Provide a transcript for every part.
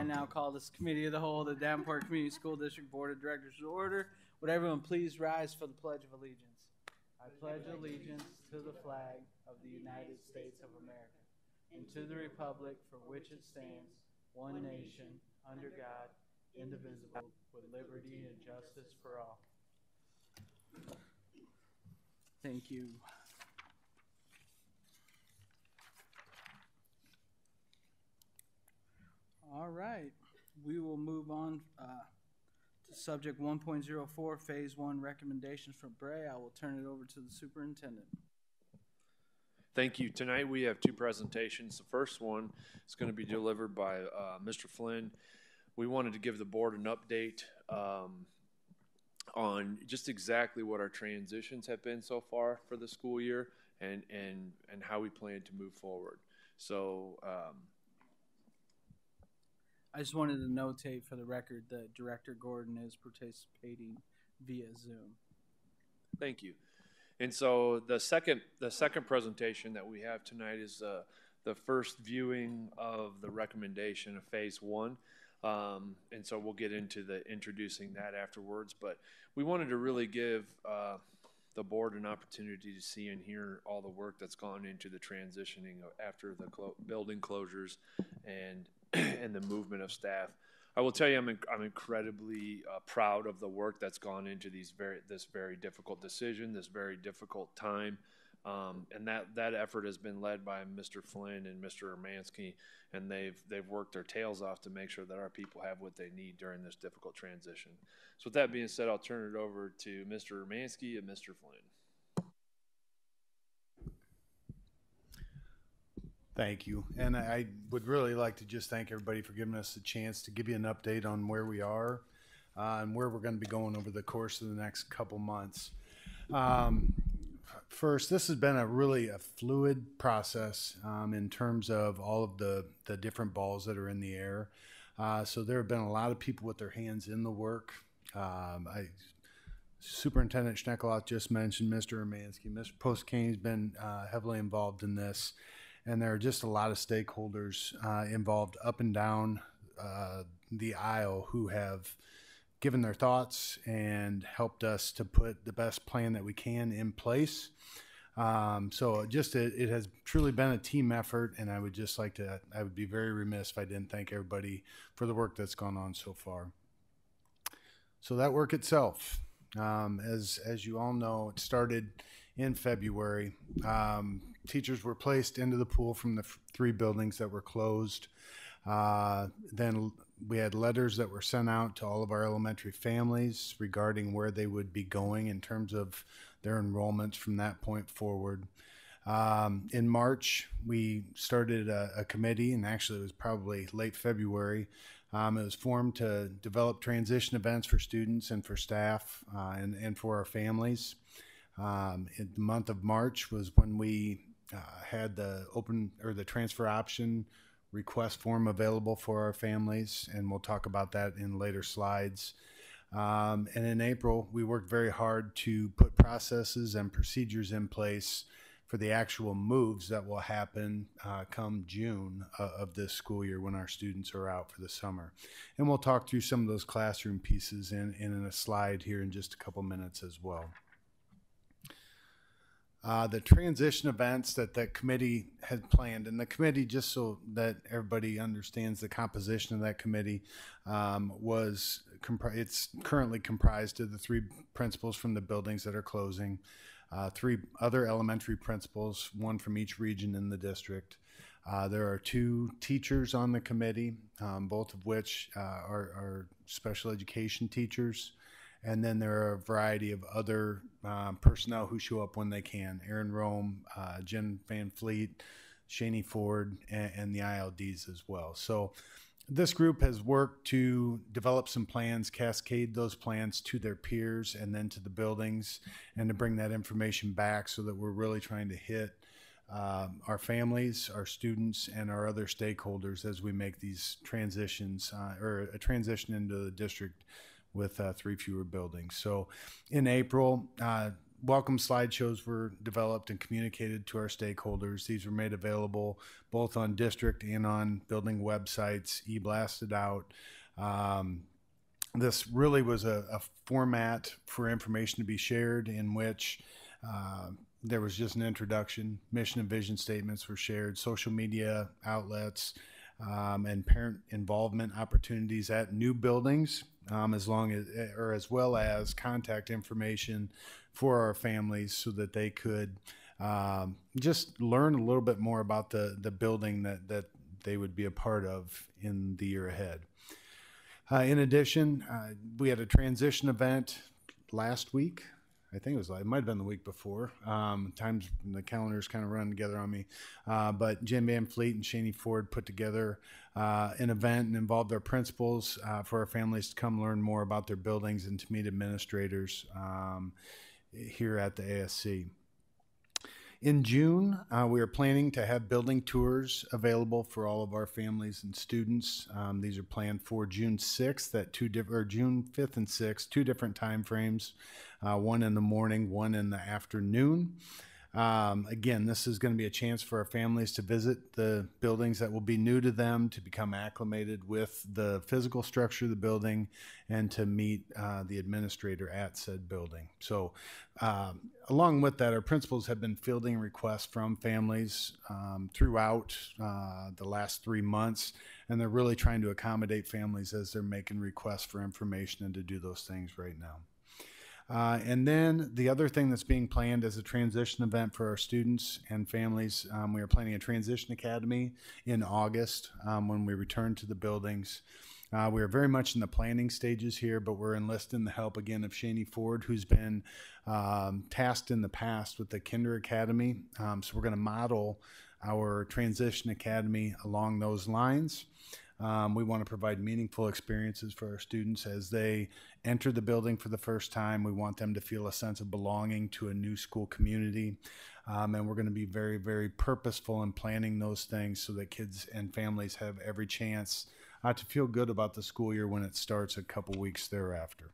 I now call this committee of the whole, the Davenport Community School District Board of Directors to order. Would everyone please rise for the Pledge of Allegiance? I pledge allegiance to the flag of the United States of America and to the republic for which it stands, one nation, under God, indivisible, with liberty and justice for all. Thank you. All right, we will move on uh, to subject 1.04, Phase 1 recommendations from Bray. I will turn it over to the superintendent. Thank you. Tonight we have two presentations. The first one is going to be delivered by uh, Mr. Flynn. We wanted to give the board an update um, on just exactly what our transitions have been so far for the school year and and and how we plan to move forward. So um, I just wanted to notate for the record that Director Gordon is participating via Zoom. Thank you. And so the second the second presentation that we have tonight is uh, the first viewing of the recommendation of phase one. Um, and so we'll get into the introducing that afterwards. But we wanted to really give uh, the board an opportunity to see and hear all the work that's gone into the transitioning after the clo- building closures and and the movement of staff. I will tell you, I'm, in, I'm incredibly uh, proud of the work that's gone into these very this very difficult decision, this very difficult time, um, and that that effort has been led by Mr. Flynn and Mr. Ermansky, and they've they've worked their tails off to make sure that our people have what they need during this difficult transition. So, with that being said, I'll turn it over to Mr. Ermansky and Mr. Flynn. Thank you. And I would really like to just thank everybody for giving us a chance to give you an update on where we are uh, and where we're going to be going over the course of the next couple months. Um, first, this has been a really a fluid process um, in terms of all of the, the different balls that are in the air. Uh, so there have been a lot of people with their hands in the work. Um, I, Superintendent Schneckloth just mentioned Mr. Ermansky. Mr. Postcane's been uh, heavily involved in this and there are just a lot of stakeholders uh, involved up and down uh, the aisle who have given their thoughts and helped us to put the best plan that we can in place. Um, so just it, it, has truly been a team effort, and I would just like to. I would be very remiss if I didn't thank everybody for the work that's gone on so far. So that work itself, um, as as you all know, it started in February. Um, teachers were placed into the pool from the three buildings that were closed. Uh, then we had letters that were sent out to all of our elementary families regarding where they would be going in terms of their enrollments from that point forward. Um, in March, we started a, a, committee, and actually, it was probably late February. Um, it was formed to develop transition events for students and for staff uh, and, and for our families. Um, in the month of March was when we uh, had the open or the transfer option request form available for our families, and we'll talk about that in later slides. Um, and in April, we worked very hard to put processes and procedures in place for the actual moves that will happen uh, come June uh, of this school year when our students are out for the summer. And we'll talk through some of those classroom pieces in, in a slide here in just a couple minutes as well. Uh, the transition events that the committee had planned, and the committee, just so that everybody understands the composition of that committee, um, was compri- it's currently comprised of the three principals from the buildings that are closing, uh, three other elementary principals, one from each region in the district. Uh, there are two teachers on the committee, um, both of which uh, are, are special education teachers. And then there are a variety of other um, personnel who show up when they can. Aaron Rome, uh, Jen Van Fleet, Shani Ford, and, and, the ILDs as well. So this group has worked to develop some plans, cascade those plans to their peers and then to the buildings, and to bring that information back so that we're really trying to hit um, our families, our students, and our other stakeholders as we make these transitions uh, or a transition into the district with uh, three fewer buildings. So in April, uh, welcome slideshows were developed and communicated to our stakeholders. These were made available both on district and on building websites, e blasted out. Um, this really was a, a, format for information to be shared in which uh, there was just an introduction, mission and vision statements were shared, social media outlets, um, and parent involvement opportunities at new buildings, um, as long as or as well as contact information for our families so that they could um, just learn a little bit more about the the building that that they would be a part of in the year ahead. Uh, in addition, uh, we had a transition event last week. I think it was like, it might have been the week before. Um, times the calendars kind of run together on me. Uh, but Jen Van Fleet and Shaney Ford put together uh, an event and involved their principals uh, for our families to come learn more about their buildings and to meet administrators um, here at the ASC. In June, uh, we are planning to have building tours available for all of our families and students. Um, these are planned for June 6th at two or June 5th and 6th, two different time frames, uh, one in the morning, one in the afternoon. Um, again, this is going to be a chance for our families to visit the buildings that will be new to them, to become acclimated with the physical structure of the building, and to meet uh, the administrator at said building. So, um, along with that, our principals have been fielding requests from families um, throughout uh, the last three months, and they're really trying to accommodate families as they're making requests for information and to do those things right now. Uh, and then the other thing that's being planned is a transition event for our students and families. Um, we are planning a transition academy in August um, when we return to the buildings. Uh, we are very much in the planning stages here, but we're enlisting the help again of Shaney Ford, who's been um, tasked in the past with the Kinder Academy. Um, so we're going to model our transition academy along those lines. Um, we want to provide meaningful experiences for our students as they enter the building for the first time. We want them to feel a sense of belonging to a new school community. Um, and we're going to be very, very purposeful in planning those things so that kids and families have every chance uh, to feel good about the school year when it starts a couple weeks thereafter.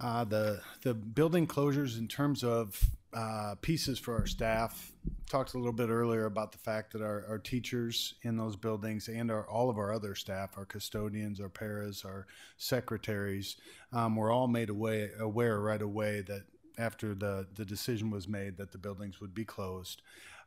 Uh, the the building closures in terms of uh, pieces for our staff. Talked a little bit earlier about the fact that our, our teachers in those buildings and our, all of our other staff, our custodians, our paras, our secretaries, um, were all made away, aware right away that after the, the decision was made that the buildings would be closed.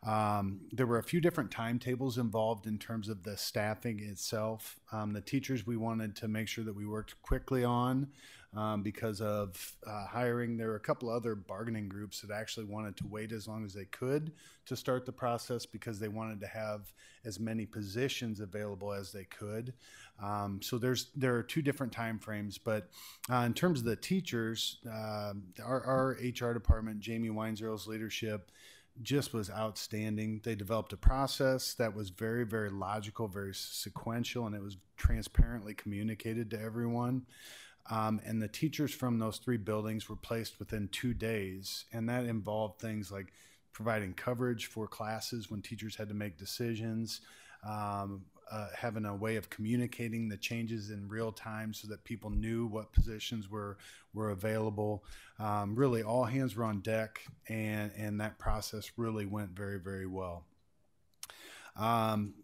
Um, there were a few different timetables involved in terms of the staffing itself. Um, the teachers we wanted to make sure that we worked quickly on um, because of uh, hiring. There were a couple other bargaining groups that actually wanted to wait as long as they could to start the process because they wanted to have as many positions available as they could. Um, so there's there are two different time frames, but uh, in terms of the teachers, uh, our, our HR department, Jamie Weinzierl's leadership just was outstanding. They developed a process that was very, very logical, very sequential, and it was transparently communicated to everyone. Um, and the teachers from those three buildings were placed within two days. And that involved things like providing coverage for classes when teachers had to make decisions, um, uh, having a way of communicating the changes in real time so that people knew what positions were were available. Um, really, all hands were on deck, and and that process really went very very well. Um,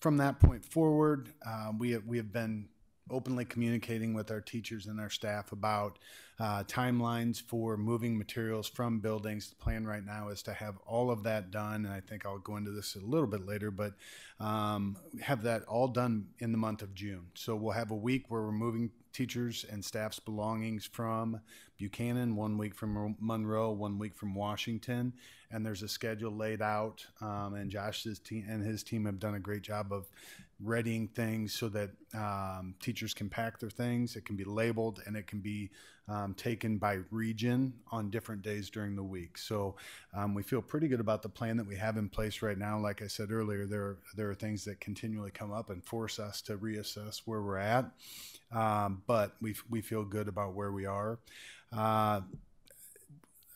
from that point forward, uh, we have, we have been openly communicating with our teachers and our staff about uh, timelines for moving materials from buildings. The plan right now is to have all of that done, and I think I'll go into this a little bit later, but um, have that all done in the month of June. So we'll have a week where we're moving teachers and staff's belongings from Buchanan, one week from Monroe, one week from Washington, and there's a schedule laid out. Um, and Josh's team and his team have done a great job of readying things so that um, teachers can pack their things. It can be labeled and it can be um, taken by region on different days during the week. So um, we feel pretty good about the plan that we have in place right now. Like I said earlier, there there are things that continually come up and force us to reassess where we're at, um, but we we feel good about where we are. Uh,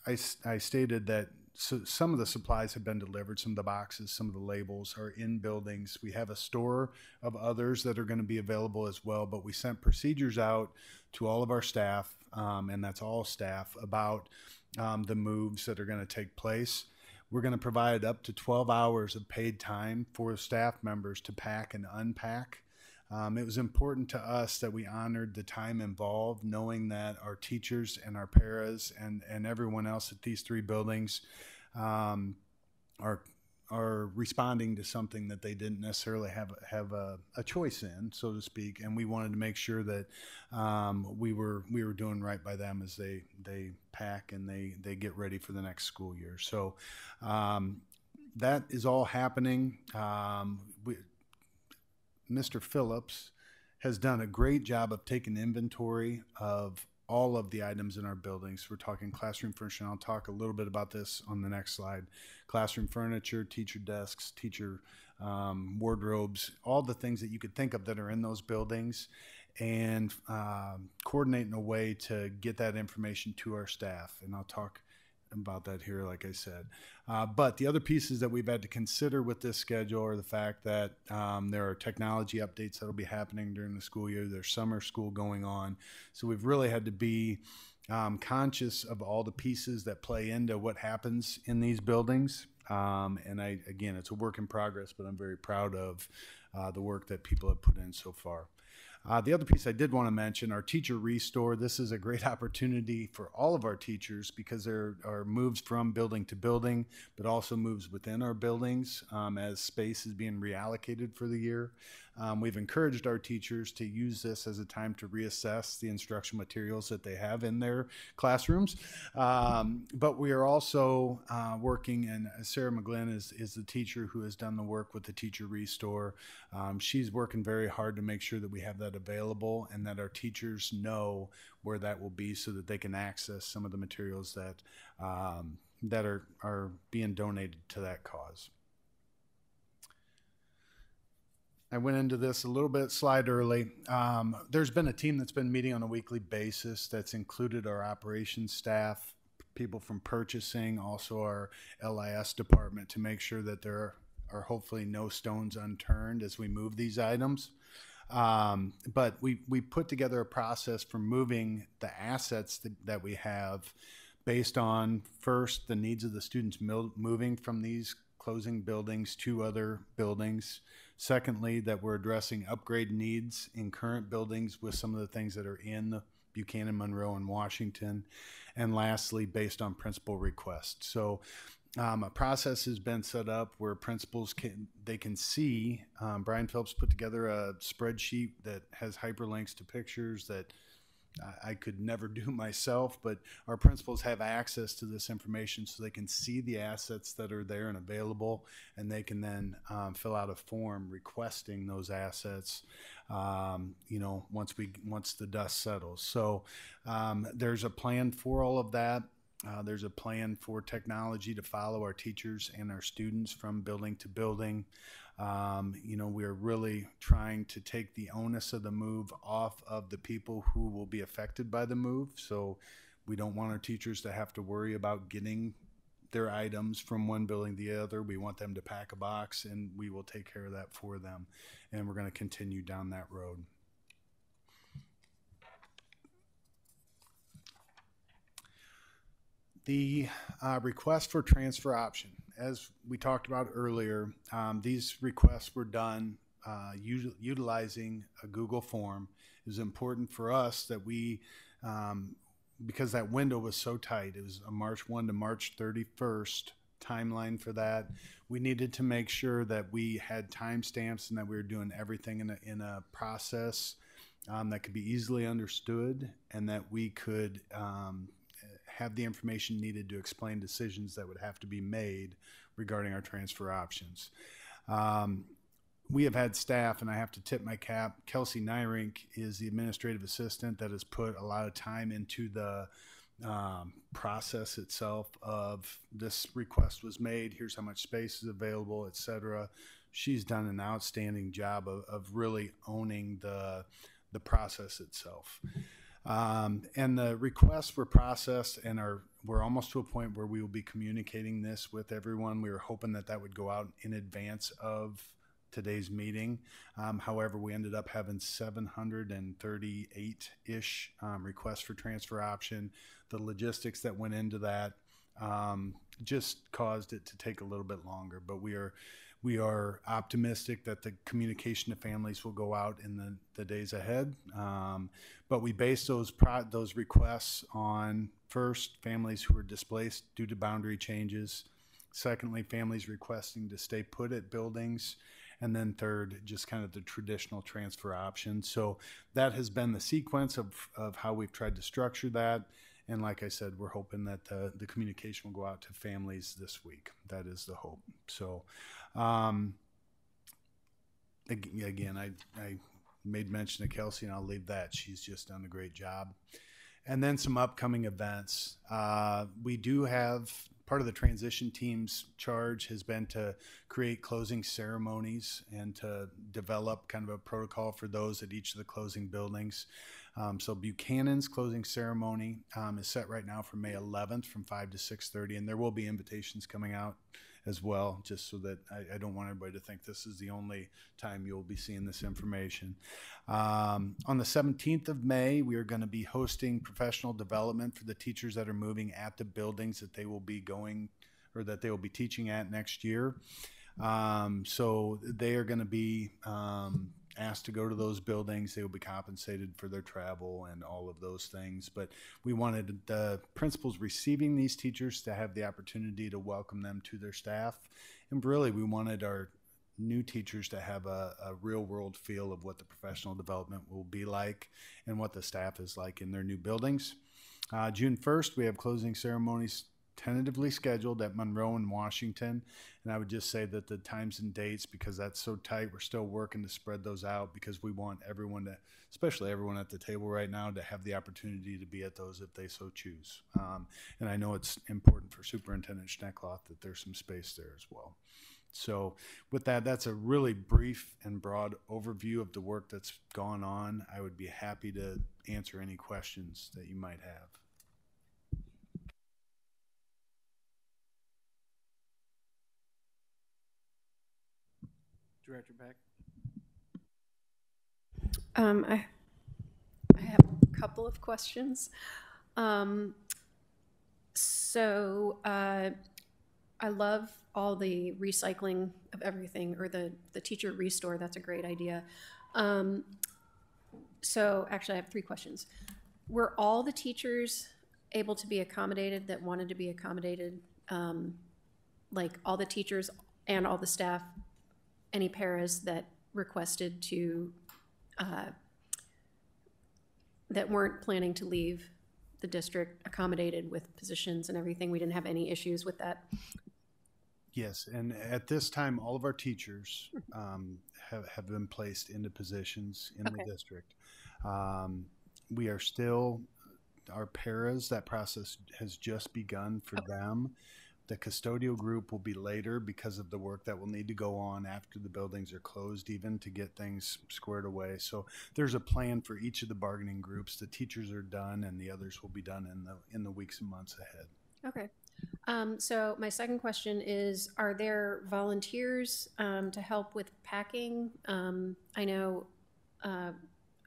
I, I stated that so some of the supplies have been delivered. Some of the boxes, some of the labels are in buildings. We have a store of others that are going to be available as well. But we sent procedures out to all of our staff, um, and that's all staff, about um, the moves that are going to take place. We're going to provide up to 12 hours of paid time for staff members to pack and unpack. Um, it was important to us that we honored the time involved, knowing that our teachers and our paras and, and everyone else at these three buildings um, are are responding to something that they didn't necessarily have have a, a, choice in, so to speak, and we wanted to make sure that um, we were we were doing right by them as they they pack and they they get ready for the next school year. So um, that is all happening. Um, Mr. Phillips has done a great job of taking inventory of all of the items in our buildings. We're talking classroom furniture. And I'll talk a little bit about this on the next slide. Classroom furniture, teacher desks, teacher um, wardrobes, all the things that you could think of that are in those buildings, and um, coordinating a way to get that information to our staff. And I'll talk about that here, like I said. Uh, but the other pieces that we've had to consider with this schedule are the fact that um, there are technology updates that will be happening during the school year. There's summer school going on. So we've really had to be um, conscious of all the pieces that play into what happens in these buildings. Um, and I, again, it's a work in progress, but I'm very proud of uh, the work that people have put in so far. Uh, the other piece I did want to mention, our teacher restore. This is a great opportunity for all of our teachers because there are moves from building to building, but also moves within our buildings um, as space is being reallocated for the year. Um, we've encouraged our teachers to use this as a time to reassess the instructional materials that they have in their classrooms. Um, but we are also uh, working, and Sarah McGlynn is, is the teacher who has done the work with the Teacher Restore. Um, she's working very hard to make sure that we have that available and that our teachers know where that will be so that they can access some of the materials that um, that are, are being donated to that cause. I went into this a little bit slide early. Um, there's been a team that's been meeting on a weekly basis that's included our operations staff, people from purchasing, also our LIS department to make sure that there are hopefully no stones unturned as we move these items. Um, but we, we put together a process for moving the assets that, that we have based on first the needs of the students moving from these closing buildings to other buildings Secondly, that we're addressing upgrade needs in current buildings with some of the things that are in the Buchanan, Monroe, and Washington. And lastly, based on principal requests. So um, a process has been set up where principals can they can see. Um, Brian Phillips put together a spreadsheet that has hyperlinks to pictures that I could never do myself, but our principals have access to this information so they can see the assets that are there and available, and they can then um, fill out a form requesting those assets. Um, you know, once we once the dust settles. So um, there's a plan for all of that. Uh, there's a plan for technology to follow our teachers and our students from building to building. Um, you know, we're really trying to take the onus of the move off of the people who will be affected by the move. So we don't want our teachers to have to worry about getting their items from one building to the other. We want them to pack a box and we will take care of that for them. And we're going to continue down that road. The uh, request for transfer option as we talked about earlier, um, these requests were done uh, utilizing a Google form. It was important for us that we, um, because that window was so tight, it was a March 1 to March 31st timeline for that. We needed to make sure that we had timestamps and that we were doing everything in a, in a process um, that could be easily understood and that we could um, have the information needed to explain decisions that would have to be made regarding our transfer options. Um, we have had staff, and I have to tip my cap. Kelsey Nyrink is the administrative assistant that has put a lot of time into the um, process itself of this request was made. Here's how much space is available, et cetera. She's done an outstanding job of, of really owning the the process itself. Um, and the requests were processed and are we're almost to a point where we will be communicating this with everyone. We were hoping that that would go out in advance of today's meeting. Um, however, we ended up having 738 ish um, requests for transfer option. The logistics that went into that um, just caused it to take a little bit longer. But we are we are optimistic that the communication to families will go out in the, the days ahead. Um, but we base those pro- those requests on first families who are displaced due to boundary changes. Secondly, families requesting to stay put at buildings and then third, just kind of the traditional transfer option. So that has been the sequence of, of how we've tried to structure that. And like I said, we're hoping that the, the communication will go out to families this week. That is the hope. So, um, again, I, I made mention of Kelsey, and I'll leave that. She's just done a great job. And then some upcoming events. Uh, we do have part of the transition team's charge has been to create closing ceremonies and to develop kind of a protocol for those at each of the closing buildings. Um, so Buchanan's closing ceremony um, is set right now for May 11th from 5 to 6:30, and there will be invitations coming out as well, just so that I, I, don't want everybody to think this is the only time you'll be seeing this information. Um, on the 17th of May, we are going to be hosting professional development for the teachers that are moving at the buildings that they will be going or that they will be teaching at next year. Um, so they are going to be um, asked to go to those buildings. They will be compensated for their travel and all of those things. But we wanted the principals receiving these teachers to have the opportunity to welcome them to their staff. And really, we wanted our new teachers to have a, a real world feel of what the professional development will be like and what the staff is like in their new buildings. Uh, June 1st, we have closing ceremonies tentatively scheduled at Monroe and Washington. And I would just say that the times and dates, because that's so tight, we're still working to spread those out because we want everyone to, especially everyone at the table right now, to have the opportunity to be at those if they so choose. Um, and I know it's important for Superintendent Schneckloth that there's some space there as well. So, with that, that's a really brief and broad overview of the work that's gone on. I would be happy to answer any questions that you might have. Director Beck. Um, I, I have a couple of questions. Um, so uh, I love all the recycling of everything, or the the teacher restore. That's a great idea. Um, so actually, I have three questions. Were all the teachers able to be accommodated that wanted to be accommodated? Um, like all the teachers and all the staff any paras that requested to, uh, that weren't planning to leave the district accommodated with positions and everything. We didn't have any issues with that. Yes, and at this time, all of our teachers um, have, have been placed into positions in okay. the district. Um, we are still, our paras, that process has just begun for okay. them. The custodial group will be later because of the work that will need to go on after the buildings are closed, even to get things squared away. So there's a plan for each of the bargaining groups. The teachers are done, and the others will be done in the in the weeks and months ahead. Okay. Um, so my second question is: Are there volunteers um, to help with packing? Um, I know uh,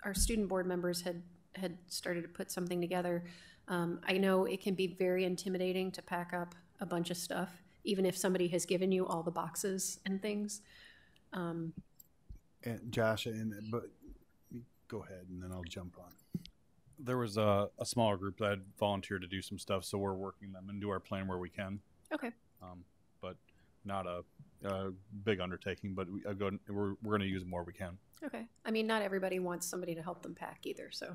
our student board members had had started to put something together. Um, I know it can be very intimidating to pack up a bunch of stuff, even if somebody has given you all the boxes and things. Um, and Josh, and but go ahead, and then I'll jump on. There was a, a smaller group that volunteered to do some stuff, so we're working them and do our plan where we can. Okay. Um, but not a, a, big undertaking, but we, go, we're, we're going to use more we can. Okay. I mean, not everybody wants somebody to help them pack either, so.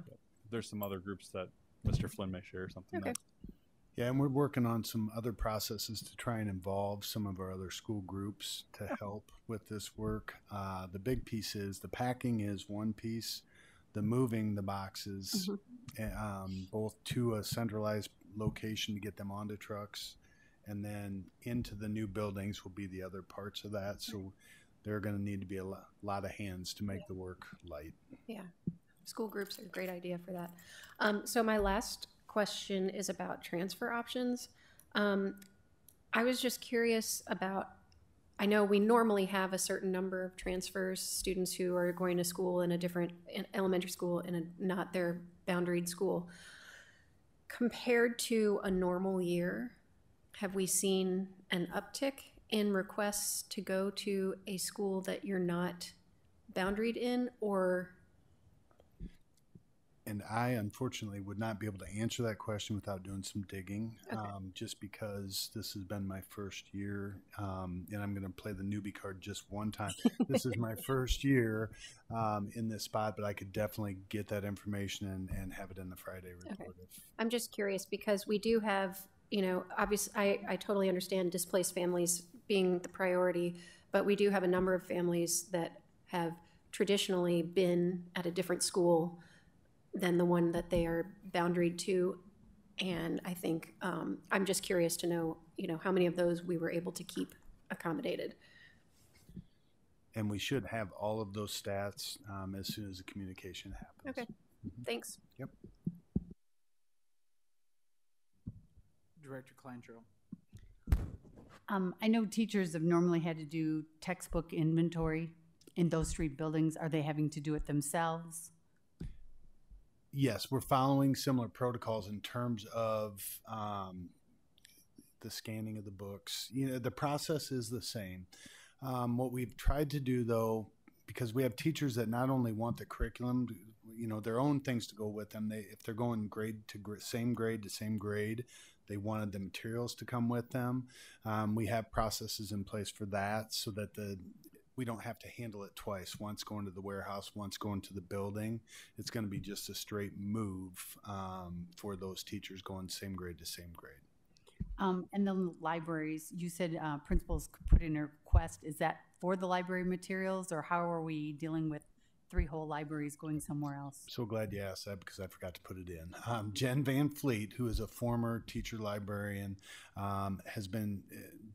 There's some other groups that Mr. Flynn may share something. Okay. That yeah, and we're working on some other processes to try and involve some of our other school groups to help with this work. Uh, the big piece is the packing is one piece, the moving the boxes, mm-hmm. um, both to a centralized location to get them onto trucks, and then into the new buildings will be the other parts of that. So there are going to need to be a lot, lot of hands to make yeah. the work light. Yeah, school groups are a great idea for that. Um, so my last question is about transfer options. Um, I was just curious about, I know we normally have a certain number of transfers, students who are going to school in a different, in elementary school in a, not their boundaried school. Compared to a normal year, have we seen an uptick in requests to go to a school that you're not boundaried in, or And I unfortunately would not be able to answer that question without doing some digging, Okay. um, just because this has been my first year, um, and I'm going to play the newbie card just one time. this is my first year um, in this spot, but I could definitely get that information and, and have it in the Friday report. If, I'm just curious because we do have, you know, obviously, I, I totally understand displaced families being the priority, but we do have a number of families that have traditionally been at a different school than the one that they are boundaried to. And I think, um, I'm just curious to know, you know, how many of those we were able to keep accommodated. and we should have all of those stats um, as soon as the communication happens. Okay, thanks. Yep. Director Kleintrail. Um, I know teachers have normally had to do textbook inventory in those three buildings. Are they having to do it themselves? Yes, we're following similar protocols in terms of um, the scanning of the books. You know, the process is the same. Um, what we've tried to do, though, because we have teachers that not only want the curriculum, you know, their own things to go with them. They, if they're going grade to gr- same grade to same grade, they wanted the materials to come with them. Um, we have processes in place for that, so that the we don't have to handle it twice. Once going to the warehouse, once going to the building. It's going to be just a straight move um, for those teachers going same grade to same grade. Um, and the libraries, you said uh, principals could put in a request. Is that for the library materials, or how are we dealing with three whole libraries going somewhere else? So glad you asked that because I forgot to put it in. Um, Jen Van Fleet, who is a former teacher librarian, um, has been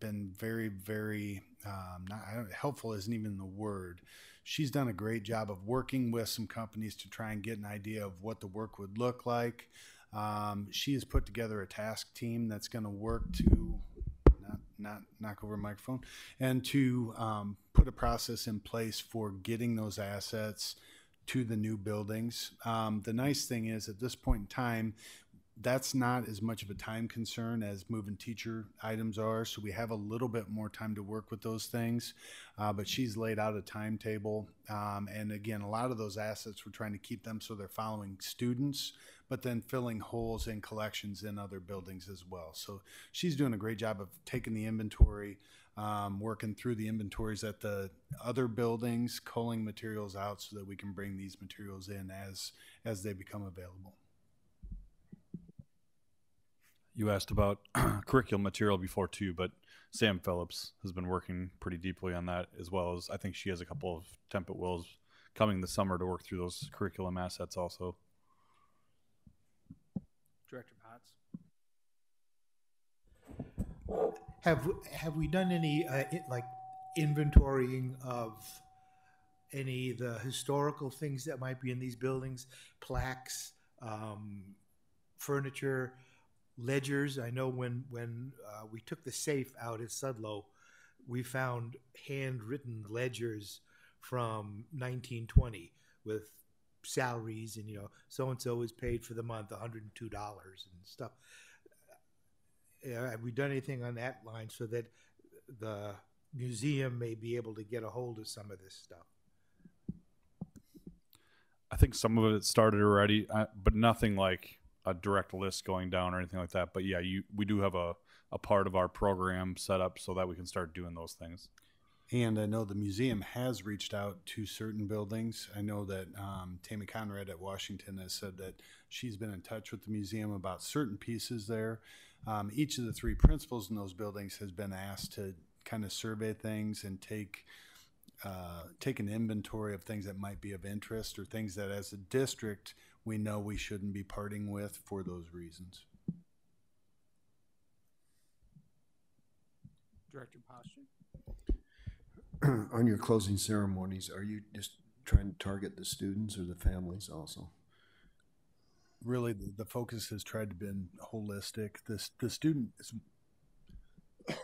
been very very um, not helpful. Isn't even the word. She's done a great job of working with some companies to try and get an idea of what the work would look like. Um, she has put together a task team that's going to work to not not knock over a microphone and to um, put a process in place for getting those assets to the new buildings. Um, the nice thing is at this point in time, that's not as much of a time concern as moving teacher items are. So we have a little bit more time to work with those things. Uh, but she's laid out a timetable. Um, and again, a lot of those assets, we're trying to keep them so they're following students, but then filling holes in collections in other buildings as well. So she's doing a great job of taking the inventory, um, working through the inventories at the other buildings, culling materials out so that we can bring these materials in as as they become available. You asked about curriculum material before too, but Sam Phillips has been working pretty deeply on that as well as I think she has a couple of temp at wills coming this summer to work through those curriculum assets also. Director Potts. Have have we done any uh, i- like inventorying of any of the historical things that might be in these buildings, plaques, um, furniture, ledgers? I know when when uh, we took the safe out at Sudlow, we found handwritten ledgers from 1920 with salaries and you know so and so is paid for the month 102 dollars and stuff uh, have we done anything on that line so that the museum may be able to get a hold of some of this stuff? I think some of it started already, uh, but nothing like a direct list going down or anything like that. But yeah, you we do have a, a part of our program set up so that we can start doing those things. And I know the museum has reached out to certain buildings. I know that um, Tammy Conrad at Washington has said that she's been in touch with the museum about certain pieces there. Um, each of the three principals in those buildings has been asked to kind of survey things and take uh, take an inventory of things that might be of interest or things that, as a district, we know we shouldn't be parting with for those reasons. Director Posture. on your closing ceremonies, are you just trying to target the students or the families also? really the, the focus has tried to been holistic. This the student is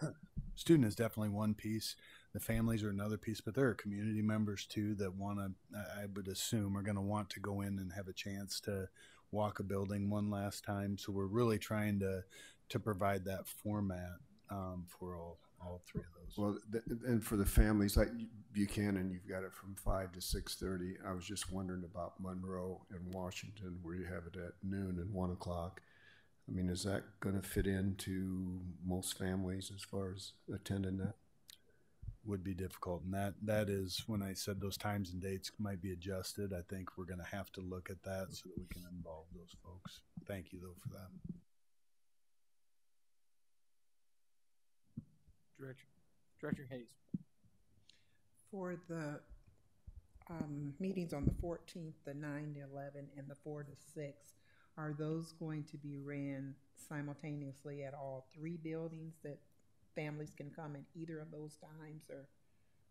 student is definitely one piece. The families are another piece, but there are community members too that want to. I would assume are going to want to go in and have a chance to walk a building one last time. So we're really trying to to provide that format um, for all all three of those. Well, th- and for the families, like Buchanan, you've got it from five to six thirty. I was just wondering about Monroe and Washington, where you have it at noon and one o'clock. I mean, is that going to fit into most families as far as attending that? Would be difficult, and that that is when I said those times and dates might be adjusted. I think we're going to have to look at that so that we can involve those folks. Thank you though for that. Director, Director Hayes. For the um, meetings on the 14th, the 9 to 11, and the 4 to 6, are those going to be ran simultaneously at all three buildings that families can come at either of those times, or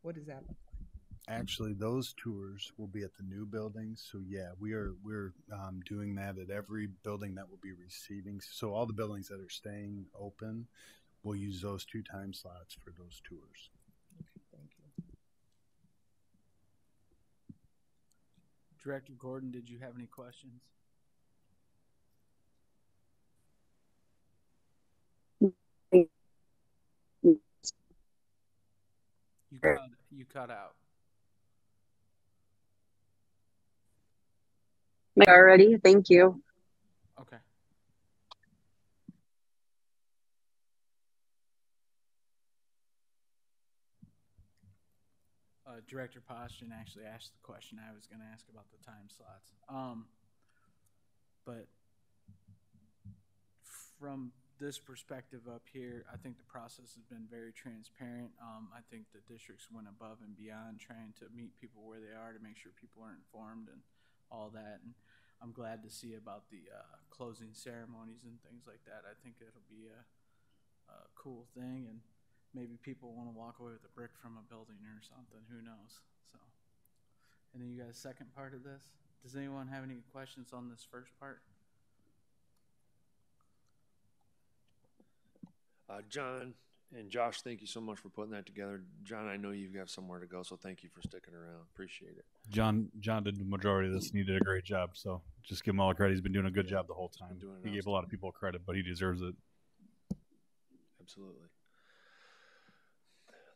what does that look like? Actually, those tours will be at the new buildings. So yeah, we are we're um, doing that at every building that will be receiving. So all the buildings that are staying open, we'll use those two time slots for those tours. Okay, thank you. Director Gordon, did you have any questions? Cut, you cut out. Already, thank you. Okay. Uh, Director Poston actually asked the question I was going to ask about the time slots. Um, but from this perspective up here, I think the process has been very transparent. Um, I think the districts went above and beyond trying to meet people where they are to make sure people are informed and all that. And I'm glad to see about the uh, closing ceremonies and things like that. I think it'll be a, a cool thing, and maybe people want to walk away with a brick from a building or something. Who knows? So, and then you got a second part of this. Does anyone have any questions on this first part? Uh, John and Josh, thank you so much for putting that together. John, I know you have got somewhere to go, so thank you for sticking around. Appreciate it. John John did the majority of this and he did a great job. So just give him all the credit. He's been doing a good job the whole time. doing He gave a lot of people credit, but he deserves it. Absolutely.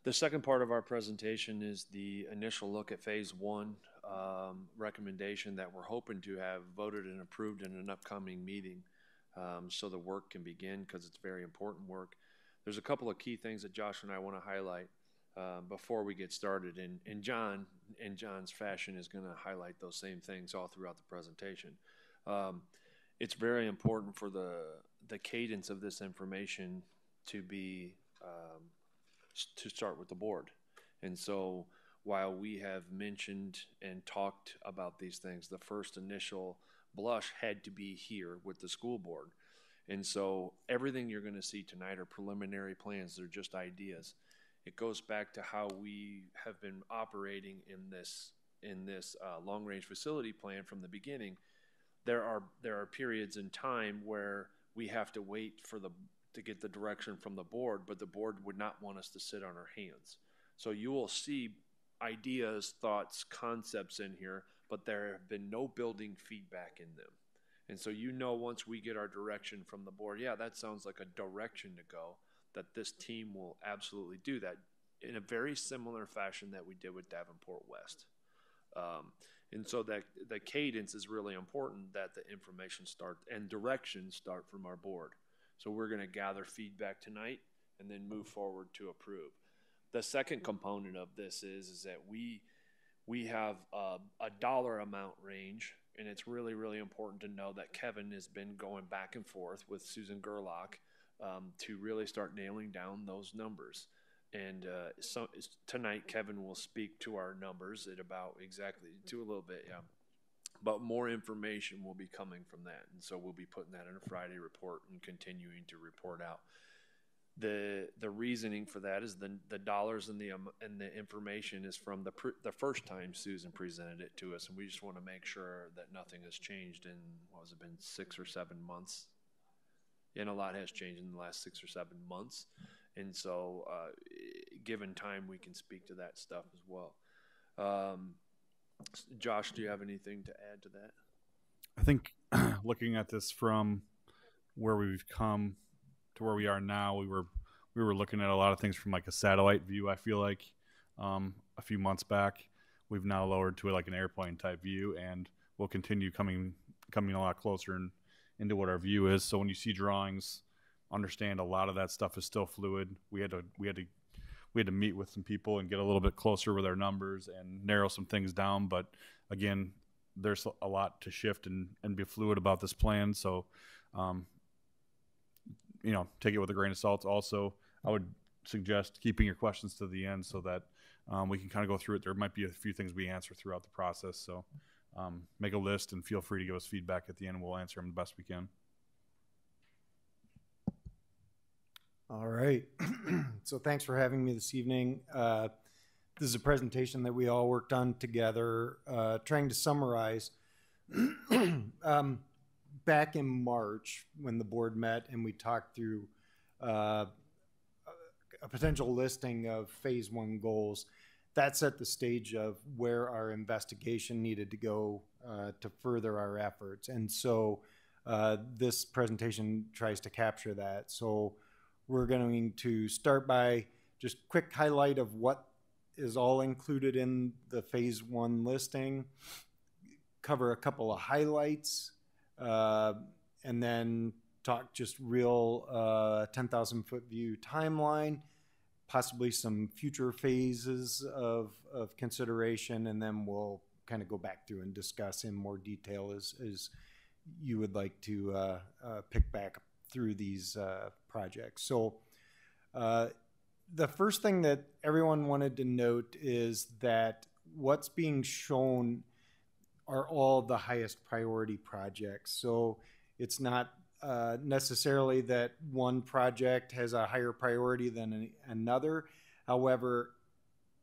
The second part of our presentation is the initial look at phase one um, recommendation that we're hoping to have voted and approved in an upcoming meeting um, so the work can begin because it's very important work. There's a couple of key things that Josh and I want to highlight uh, before we get started, and, and John, in John's fashion, is going to highlight those same things all throughout the presentation. Um, it's very important for the the cadence of this information to be um, to start with the board, and so while we have mentioned and talked about these things, the first initial blush had to be here with the school board. And so everything you're going to see tonight are preliminary plans, they're just ideas. It goes back to how we have been operating in this in this uh, long range facility plan from the beginning. There are there are periods in time where we have to wait for the to get the direction from the board, but the board would not want us to sit on our hands. So you will see ideas, thoughts, concepts in here, but there have been no building feedback in them. And so you know once we get our direction from the board, yeah, that sounds like a direction to go, that this team will absolutely do that in a very similar fashion that we did with Davenport West. Um, and so that the cadence is really important that the information start and direction start from our board. So we're going to gather feedback tonight and then move forward to approve. The second component of this is is that we we have a, a dollar amount range, and it's really really important to know that Kevin has been going back and forth with Susan Gerlach um, to really start nailing down those numbers. And uh, so tonight, Kevin will speak to our numbers at about exactly to a little bit, yeah. But more information will be coming from that, and so we'll be putting that in a Friday report and continuing to report out. The the reasoning for that is the the dollars and the um, and the information is from the pr- the first time Susan presented it to us, and we just want to make sure that nothing has changed in what has it been six or seven months. And a lot has changed in the last six or seven months, and so uh, given time, we can speak to that stuff as well. Um, Josh, do you have anything to add to that? I think looking at this from where we've come to where we are now, we were we were looking at a lot of things from like a satellite view. I feel like um, a few months back, we've now lowered to like an airplane type view, and we'll continue coming coming a lot closer and into what our view is. So when you see drawings, understand a lot of that stuff is still fluid. We had to we had to we had to meet with some people and get a little bit closer with our numbers and narrow some things down. But again, there's a lot to shift and, and be fluid about this plan. So, um, you know, take it with a grain of salt. Also, I would suggest keeping your questions to the end so that um, we can kind of go through it. There might be a few things we answer throughout the process. So, um, make a list and feel free to give us feedback at the end. We'll answer them the best we can. All right. so thanks for having me this evening. Uh, this is a presentation that we all worked on together, uh, trying to summarize. um, back in March, when the board met and we talked through uh, a potential listing of phase one goals, that set the stage of where our investigation needed to go uh, to further our efforts. And so uh, this presentation tries to capture that. So we're going to start by just quick highlight of what is all included in the phase one listing, cover a couple of highlights, and then talk just real uh, 10,000 foot view timeline, possibly some future phases of, of consideration, and then we'll kind of go back through and discuss in more detail as, as you would like to uh, uh pick back through these uh, projects. So, uh, the first thing that everyone wanted to note is that what's being shown are all the highest priority projects. So, it's not uh, necessarily that one project has a higher priority than another. However,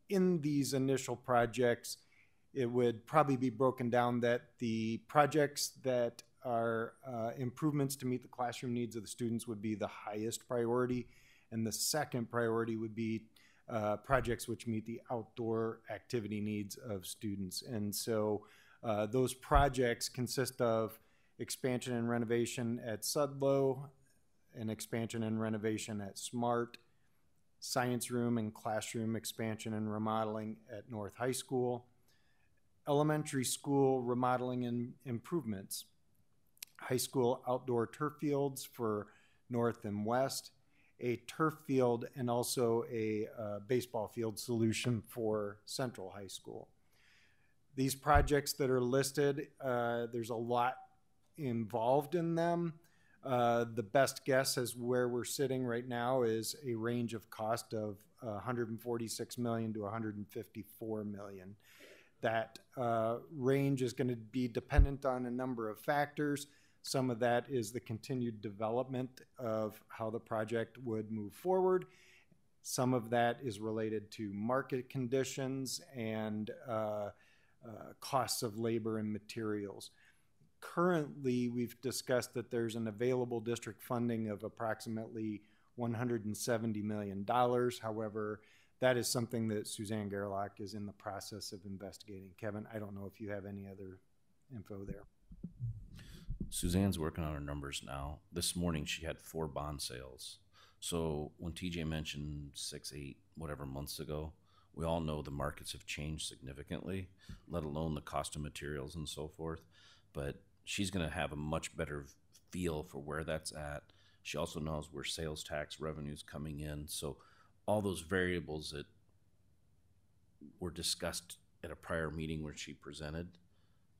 in these initial projects, it would probably be broken down that the projects that are uh, improvements to meet the classroom needs of the students would be the highest priority. And the second priority would be uh, projects which meet the outdoor activity needs of students. And so uh, those projects consist of expansion and renovation at Sudlow, an expansion and renovation at Smart, science room and classroom expansion and remodeling at North High School, elementary school remodeling and improvements high school outdoor turf fields for north and west, a turf field, and also a uh, baseball field solution for Central High School. These projects that are listed, uh, there's a lot involved in them. Uh, the best guess as where we're sitting right now is a range of cost of 146 million to 154 million. That uh, range is going to be dependent on a number of factors. Some of that is the continued development of how the project would move forward. Some of that is related to market conditions and uh, uh, costs of labor and materials. Currently, we've discussed that there's an available district funding of approximately $170 million. However, that is something that Suzanne Gerlach is in the process of investigating. Kevin, I don't know if you have any other info there. Suzanne's working on her numbers now. This morning she had four bond sales. So when TJ mentioned six, eight, whatever months ago, we all know the markets have changed significantly, let alone the cost of materials and so forth. But she's going to have a much better feel for where that's at. She also knows where sales tax revenues coming in. So all those variables that were discussed at a prior meeting where she presented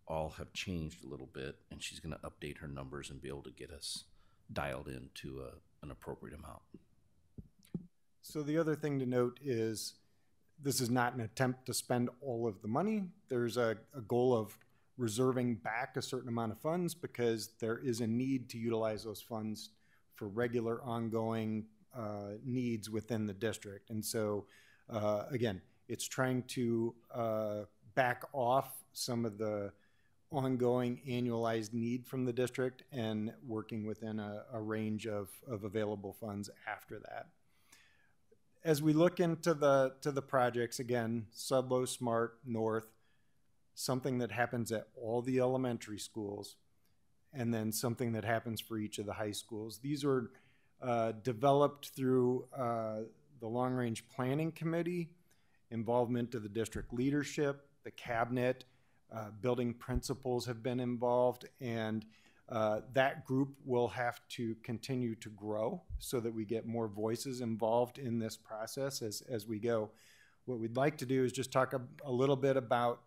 all have changed a little bit, and she's going to update her numbers and be able to get us dialed in to a, uh, an appropriate amount. So the other thing to note is this is not an attempt to spend all of the money. There's a, a goal of reserving back a certain amount of funds because there is a need to utilize those funds for regular ongoing uh, needs within the district. And so, uh, again, it's trying to uh, back off some of the ongoing annualized need from the district and working within a, a range of, of available funds after that. As we look into the to the projects again, Sudlow, Smart, North, something that happens at all the elementary schools, and then something that happens for each of the high schools. These are uh, developed through uh, the Long Range Planning Committee, involvement of the district leadership, the cabinet, uh, building principals have been involved, and uh, that group will have to continue to grow so that we get more voices involved in this process as, as we go. What we'd like to do is just talk a, a little bit about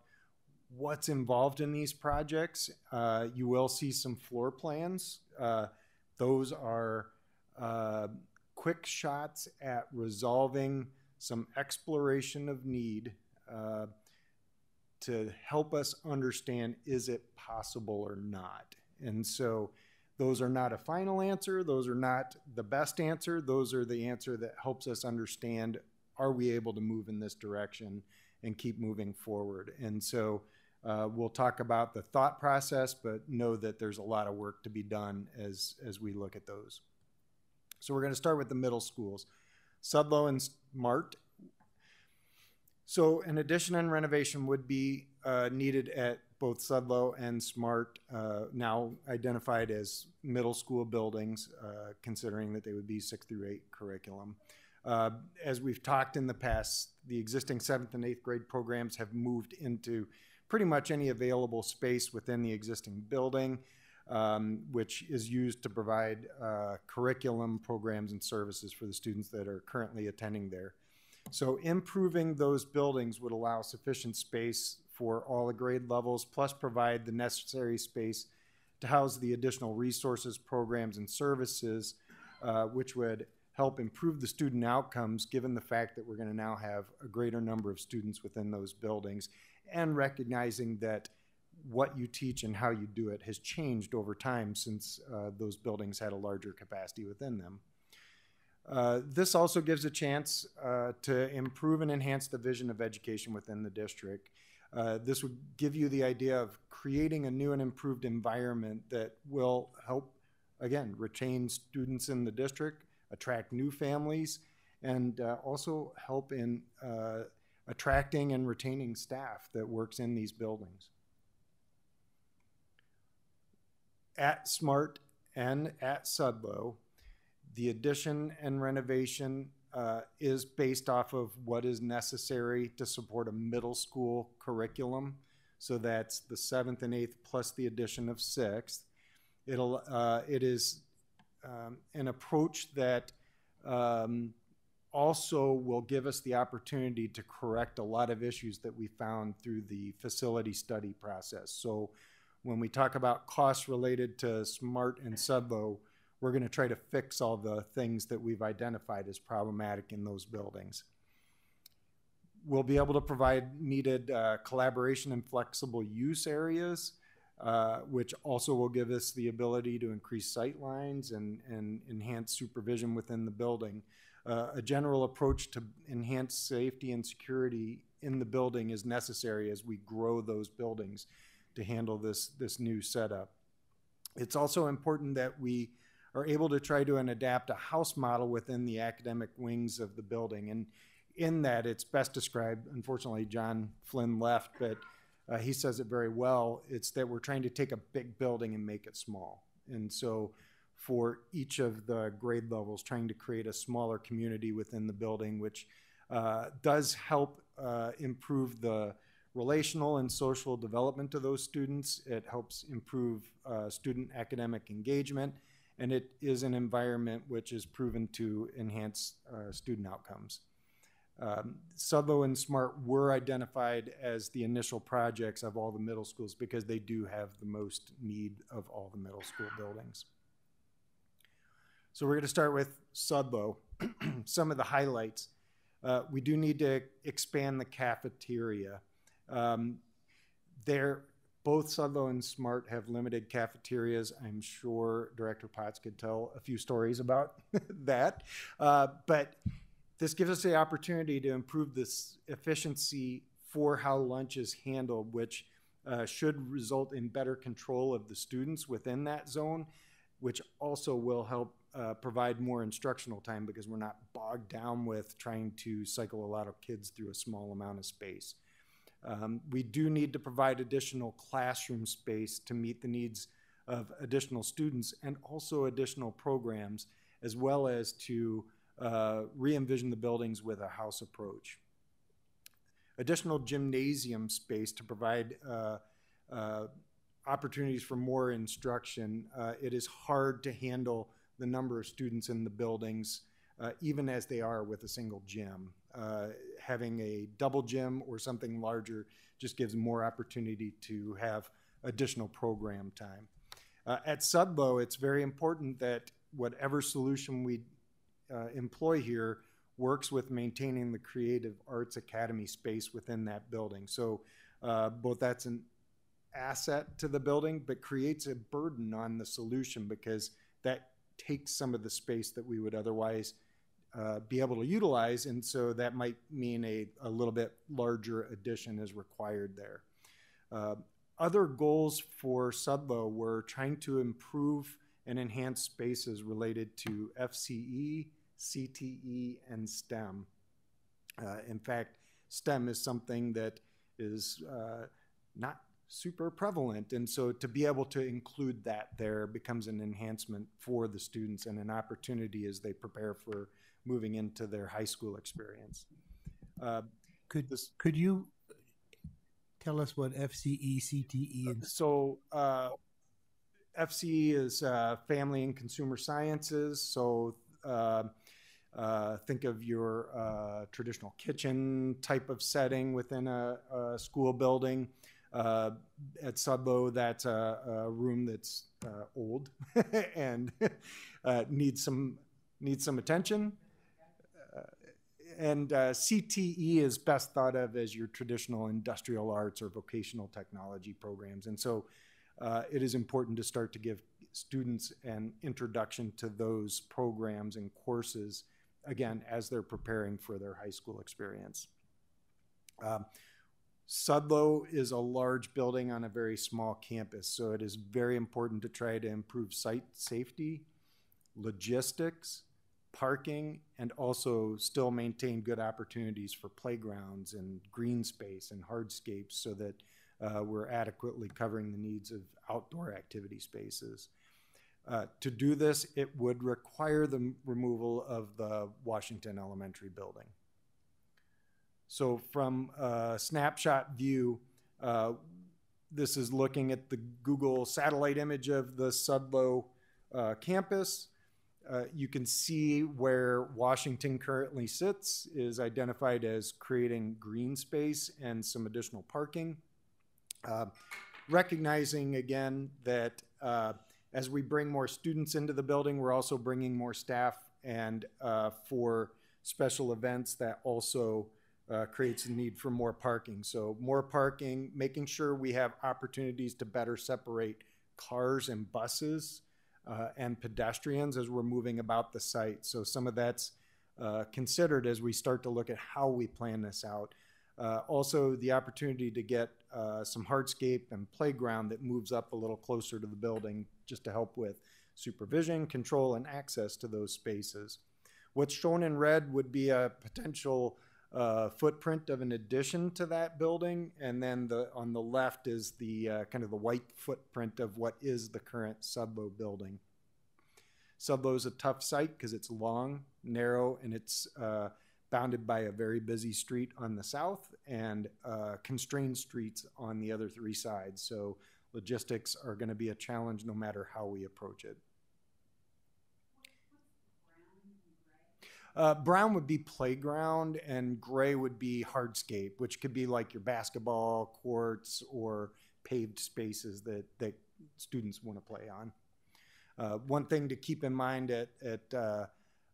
what's involved in these projects. Uh, you will see some floor plans. Uh, those are uh, quick shots at resolving some exploration of need uh, to help us understand is it possible or not. And so those are not a final answer, those are not the best answer, those are the answer that helps us understand are we able to move in this direction and keep moving forward. And so uh, we'll talk about the thought process, but know that there's a lot of work to be done as, as we look at those. So we're going to start with the middle schools. Sudlow and Smart. So an addition and renovation would be uh, needed at both Sudlow and Smart, uh, now identified as middle school buildings, uh, considering that they would be six through eight curriculum. Uh, as we've talked in the past, the existing seventh and eighth grade programs have moved into pretty much any available space within the existing building um, which is used to provide uh, curriculum, programs, and services for the students that are currently attending there. So improving those buildings would allow sufficient space for all the grade levels, plus provide the necessary space to house the additional resources, programs, and services, uh, which would help improve the student outcomes given the fact that we're going to now have a greater number of students within those buildings and recognizing that what you teach and how you do it has changed over time since uh, those buildings had a larger capacity within them. Uh, this also gives a chance uh, to improve and enhance the vision of education within the district. Uh, this would give you the idea of creating a new and improved environment that will help, again, retain students in the district, attract new families, and uh, also help in uh, attracting and retaining staff that works in these buildings. at Smart and at Sudlow, the addition and renovation uh, is based off of what is necessary to support a middle school curriculum. So that's the seventh and eighth plus the addition of sixth. It'll uh, it is um, an approach that um, also will give us the opportunity to correct a lot of issues that we found through the facility study process. So when we talk about costs related to smart and Sudlow, we're going to try to fix all the things that we've identified as problematic in those buildings. We'll be able to provide needed uh, collaboration and flexible use areas, uh, which also will give us the ability to increase sight lines and, and enhance supervision within the building. Uh, a general approach to enhance safety and security in the building is necessary as we grow those buildings to handle this, this new setup. It's also important that we are able to try to adapt a house model within the academic wings of the building. And in that, it's best described, unfortunately, John Flynn left, but uh, he says it very well. It's that we're trying to take a big building and make it small. And so, for each of the grade levels, trying to create a smaller community within the building, which uh, does help uh, improve the relational and social development of those students. It helps improve uh, student academic engagement, and it is an environment which is proven to enhance uh, student outcomes. Um, Sudlow and Smart were identified as the initial projects of all the middle schools because they do have the most need of all the middle school buildings. So we're going to start with Sudlow. Some of the highlights. Uh, we do need to expand the cafeteria. Um, there, both Sudlow and Smart have limited cafeterias. I'm sure Director Potts could tell a few stories about that. Uh, but this gives us the opportunity to improve this efficiency for how lunch is handled, which uh, should result in better control of the students within that zone, which also will help uh, provide more instructional time because we're not bogged down with trying to cycle a lot of kids through a small amount of space. Um, we do need to provide additional classroom space to meet the needs of additional students and also additional programs, as well as to uh, re envision the buildings with a house approach. Additional gymnasium space to provide uh, uh, opportunities for more instruction. Uh, it is hard to handle the number of students in the buildings, uh, even as they are with a single gym. Uh, having a double gym or something larger just gives more opportunity to have additional program time. Uh, at Sudlow, it's very important that whatever solution we uh, employ here works with maintaining the Creative Arts Academy space within that building. So uh, both that's an asset to the building, but creates a burden on the solution because that takes some of the space that we would otherwise uh, be able to utilize. And so that might mean a, a little bit larger addition is required there. Uh, other goals for Sudlow were trying to improve and enhance spaces related to FCE, CTE, and STEM. Uh, in fact, STEM is something that is uh, not super prevalent. And so to be able to include that there becomes an enhancement for the students and an opportunity as they prepare for moving into their high school experience. Uh, could this, could you tell us what FCE, CTE, and so uh, FCE is uh, Family and Consumer Sciences. So uh, uh, think of your uh, traditional kitchen type of setting within a, a school building. Uh, at Sudlow, that's a, a room that's uh, old and uh, needs some needs some attention. And uh, CTE is best thought of as your traditional industrial arts or vocational technology programs. And so uh, it is important to start to give students an introduction to those programs and courses, again, as they're preparing for their high school experience. Um, Sudlow is a large building on a very small campus, so it is very important to try to improve site safety, logistics, parking, and also still maintain good opportunities for playgrounds and green space and hardscapes so that uh, we're adequately covering the needs of outdoor activity spaces. Uh, to do this, it would require the removal of the Washington Elementary building. So from a snapshot view, uh, this is looking at the Google satellite image of the Sudlow uh, campus. Uh, you can see where Washington currently sits is identified as creating green space and some additional parking. Uh, recognizing again that uh, as we bring more students into the building, we're also bringing more staff and uh, for special events that also uh, creates a need for more parking. So more parking, making sure we have opportunities to better separate cars and buses uh, and pedestrians as we're moving about the site. So some of that's uh, considered as we start to look at how we plan this out. Uh, also, the opportunity to get uh, some hardscape and playground that moves up a little closer to the building just to help with supervision, control, and access to those spaces. What's shown in red would be a potential uh, footprint of an addition to that building, and then the on the left is the uh, kind of the white footprint of what is the current Sudlow building. Sudlow is a tough site because it's long, narrow, and it's uh, bounded by a very busy street on the south and uh, constrained streets on the other three sides. So logistics are going to be a challenge no matter how we approach it. Uh, brown would be playground, and gray would be hardscape, which could be like your basketball courts or paved spaces that, that students want to play on. Uh, one thing to keep in mind at, at uh,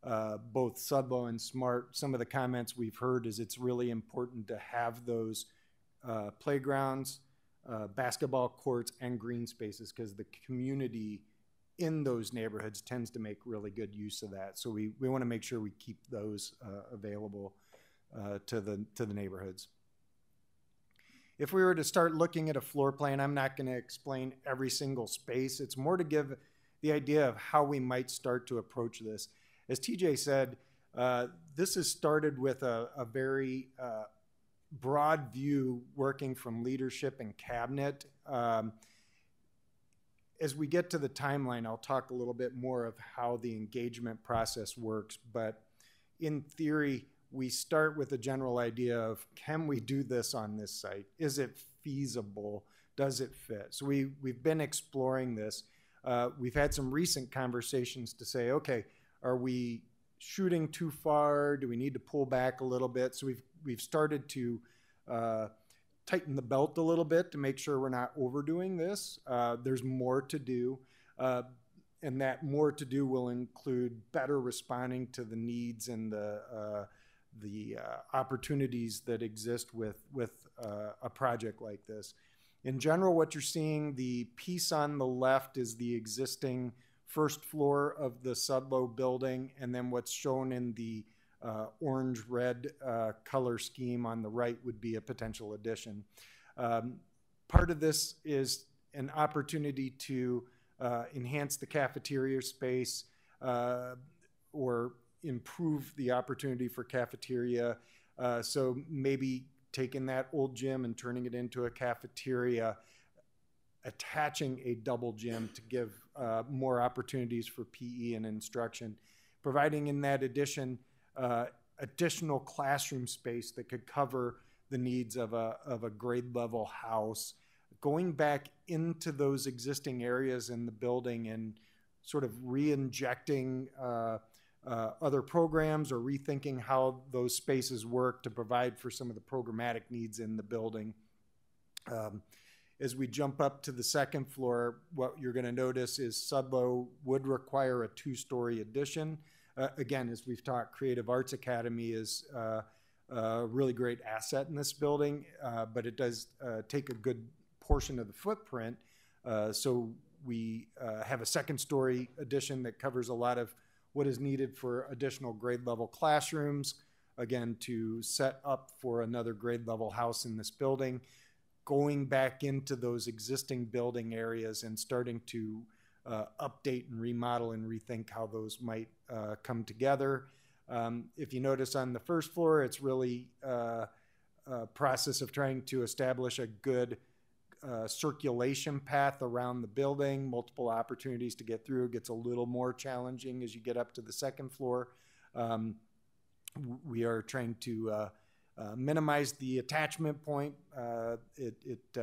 uh, both Sudlow and Smart, some of the comments we've heard is it's really important to have those uh, playgrounds uh, basketball courts and green spaces because the community in those neighborhoods tends to make really good use of that. So we, we want to make sure we keep those uh, available uh, to the to the neighborhoods. If we were to start looking at a floor plan, I'm not going to explain every single space. It's more to give the idea of how we might start to approach this. As TJ said, uh, this has started with a, a very uh, broad view working from leadership and cabinet. Um, as we get to the timeline, I'll talk a little bit more of how the engagement process works. But in theory, we start with a general idea of can we do this on this site? Is it feasible? Does it fit? So we, we've been exploring this. Uh, we've had some recent conversations to say, okay, are we shooting too far? Do we need to pull back a little bit? So we've we've started to uh, tighten the belt a little bit to make sure we're not overdoing this. Uh, there's more to do, uh, and that more to do will include better responding to the needs and the uh, the uh, opportunities that exist with with uh, a project like this. In general, what you're seeing, the piece on the left is the existing first floor of the Sudlow building, and then what's shown in the uh, orange red uh, color scheme on the right would be a potential addition. Um, part of this is an opportunity to uh, enhance the cafeteria space uh, or improve the opportunity for cafeteria. Uh, so maybe taking that old gym and turning it into a cafeteria, attaching a double gym to give uh, more opportunities for PE and instruction, providing in that addition uh, additional classroom space that could cover the needs of a, of a grade level house, going back into those existing areas in the building and sort of re-injecting uh, uh, other programs or rethinking how those spaces work to provide for some of the programmatic needs in the building. Um, as we jump up to the second floor, what you're going to notice is Sudlow would require a two-story addition. Uh, again, as we've talked, Creative Arts Academy is uh, a really great asset in this building, uh, but it does uh, take a good portion of the footprint. Uh, so we uh, have a second story addition that covers a lot of what is needed for additional grade level classrooms, again, to set up for another grade level house in this building, going back into those existing building areas and starting to uh, update and remodel and rethink how those might uh, come together. Um, if you notice on the first floor, it's really uh, a process of trying to establish a good uh, circulation path around the building, multiple opportunities to get through. It gets a little more challenging as you get up to the second floor. Um, we are trying to uh, uh, minimize the attachment point. It, it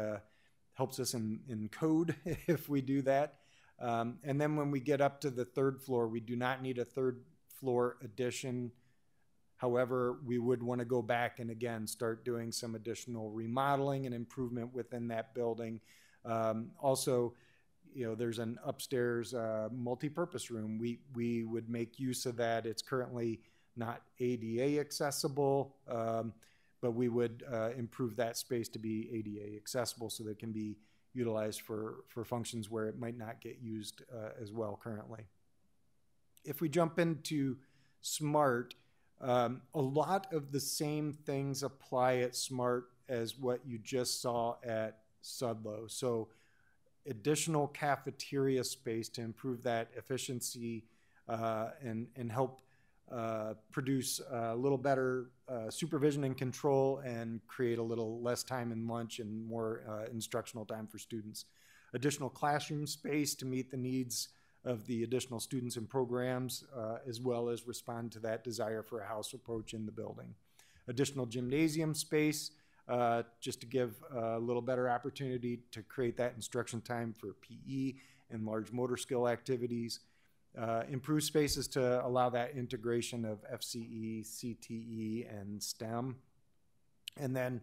helps us in, in code if we do that. Um, and then when we get up to the third floor, we do not need a third floor addition However, we would want to go back and again start doing some additional remodeling and improvement within that building. Um, also, you know, there's an upstairs uh, multi-purpose room. We we would make use of that. It's currently not ADA accessible, um, but we would uh, improve that space to be ADA accessible so there can be utilized for for functions where it might not get used uh, as well currently. If we jump into smart, um, a lot of the same things apply at Smart as what you just saw at Sudlow. So, additional cafeteria space to improve that efficiency uh, and, and help uh, produce a little better uh, supervision and control and create a little less time in lunch and more uh, instructional time for students. Additional classroom space to meet the needs of the additional students and programs, uh, as well as respond to that desire for a house approach in the building. Additional gymnasium space, uh, just to give a little better opportunity to create that instruction time for PE and large motor skill activities. Uh, improve spaces to allow that integration of FCE, CTE, and STEM. And then,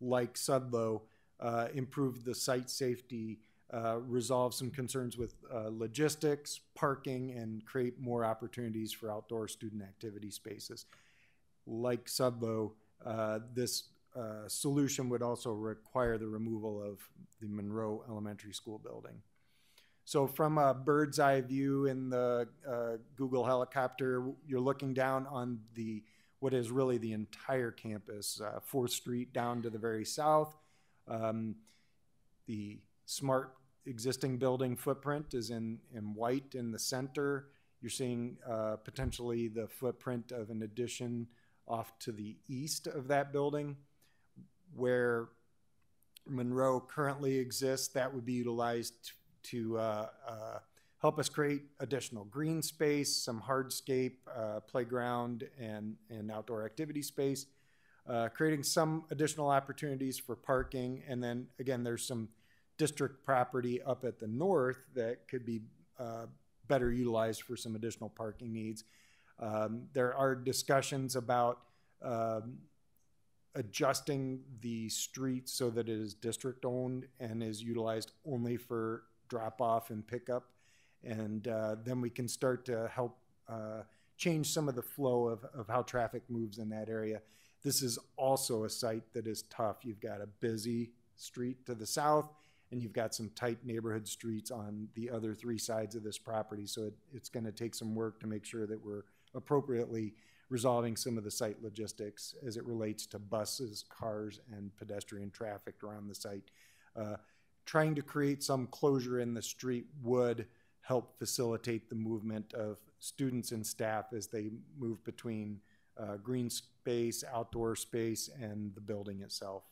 like Sudlow, uh, improve the site safety uh, resolve some concerns with uh, logistics, parking, and create more opportunities for outdoor student activity spaces. Like Sudlow, uh, this uh, solution would also require the removal of the Monroe Elementary School building. So from a bird's eye view in the uh, Google helicopter, you're looking down on the what is really the entire campus, uh, Fourth Street down to the very south. Um, the smart existing building footprint is in, in white in the center. You're seeing uh, potentially the footprint of an addition off to the east of that building where Monroe currently exists. That would be utilized to uh, uh, help us create additional green space, some hardscape, uh, playground, and, and outdoor activity space, creating some additional opportunities for parking. And then again, there's some district property up at the north that could be better utilized for some additional parking needs. Um, there are discussions about um, adjusting the street so that it is district owned and is utilized only for drop off and pick up. And uh, then we can start to help uh, change some of the flow of, of how traffic moves in that area. This is also a site that is tough. You've got a busy street to the south, and you've got some tight neighborhood streets on the other three sides of this property. So it, it's going to take some work to make sure that we're appropriately resolving some of the site logistics as it relates to buses, cars, and pedestrian traffic around the site. Uh, trying to create some closure in the street would help facilitate the movement of students and staff as they move between uh, green space, outdoor space, and the building itself.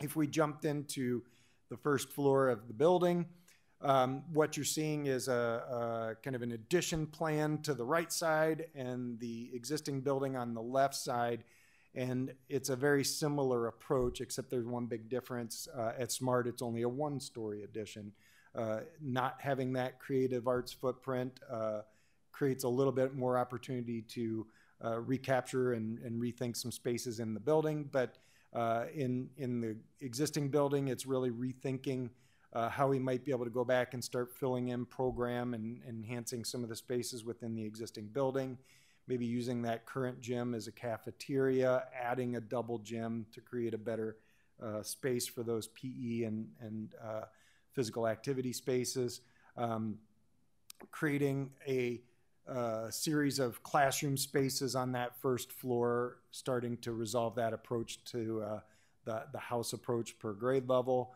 If we jumped into the first floor of the building, um, what you're seeing is a, a, kind of an addition plan to the right side and the existing building on the left side. And it's a very similar approach, except there's one big difference. Uh, at Smart, it's only a one story addition. Uh, not having that creative arts footprint uh, creates a little bit more opportunity to uh, recapture and, and, rethink some spaces in the building. But uh, in, in the existing building, it's really rethinking uh, how we might be able to go back and start filling in program and enhancing some of the spaces within the existing building. Maybe using that current gym as a cafeteria, adding a double gym to create a better uh, space for those PE and, and uh, physical activity spaces. Um, creating a uh, series of classroom spaces on that first floor, starting to resolve that approach to uh, the, the house approach per grade level.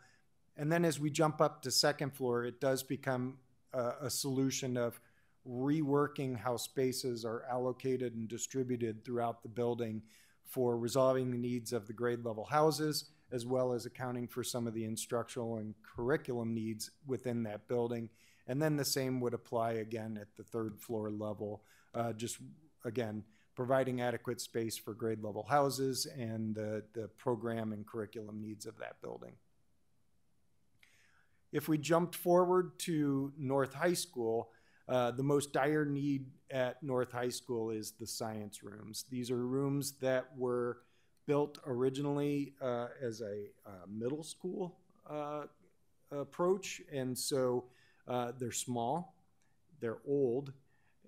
And then as we jump up to second floor, it does become a, a solution of reworking how spaces are allocated and distributed throughout the building for resolving the needs of the grade level houses, as well as accounting for some of the instructional and curriculum needs within that building. And then the same would apply again at the third floor level, uh, just again, providing adequate space for grade level houses and the, the program and curriculum needs of that building. If we jumped forward to North High School, uh, the most dire need at North High School is the science rooms. These are rooms that were built originally uh, as a uh, middle school uh, approach, and so uh, they're small, they're old,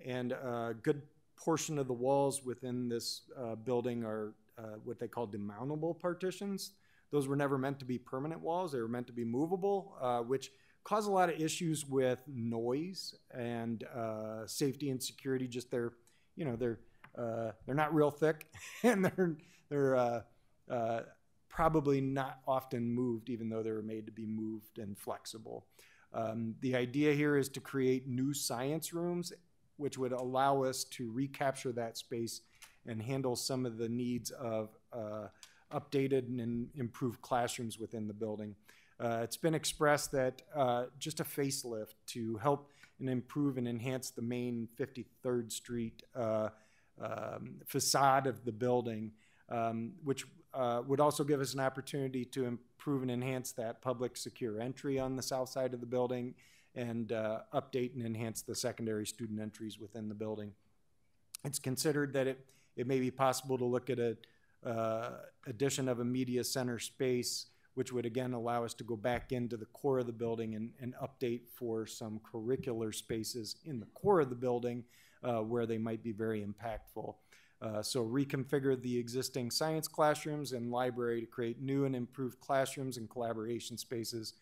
and a good portion of the walls within this building are what they call demountable partitions. Those were never meant to be permanent walls. They were meant to be movable, which cause a lot of issues with noise and uh, safety and security. Just they're, you know, they're uh, they're not real thick, and they're they're uh, uh, probably not often moved, even though they were made to be moved and flexible. Um, the idea here is to create new science rooms, which would allow us to recapture that space and handle some of the needs of uh, updated and improved classrooms within the building. Uh, it's been expressed that uh, just a facelift to help and improve and enhance the main 53rd Street uh, um, facade of the building, um, which uh, would also give us an opportunity to improve and enhance that public secure entry on the south side of the building and uh, update and enhance the secondary student entries within the building. It's considered that it, it may be possible to look at a uh, addition of a media center space, which would again allow us to go back into the core of the building and, and update for some curricular spaces in the core of the building uh, where they might be very impactful. Uh, so reconfigure the existing science classrooms and library to create new and improved classrooms and collaboration spaces.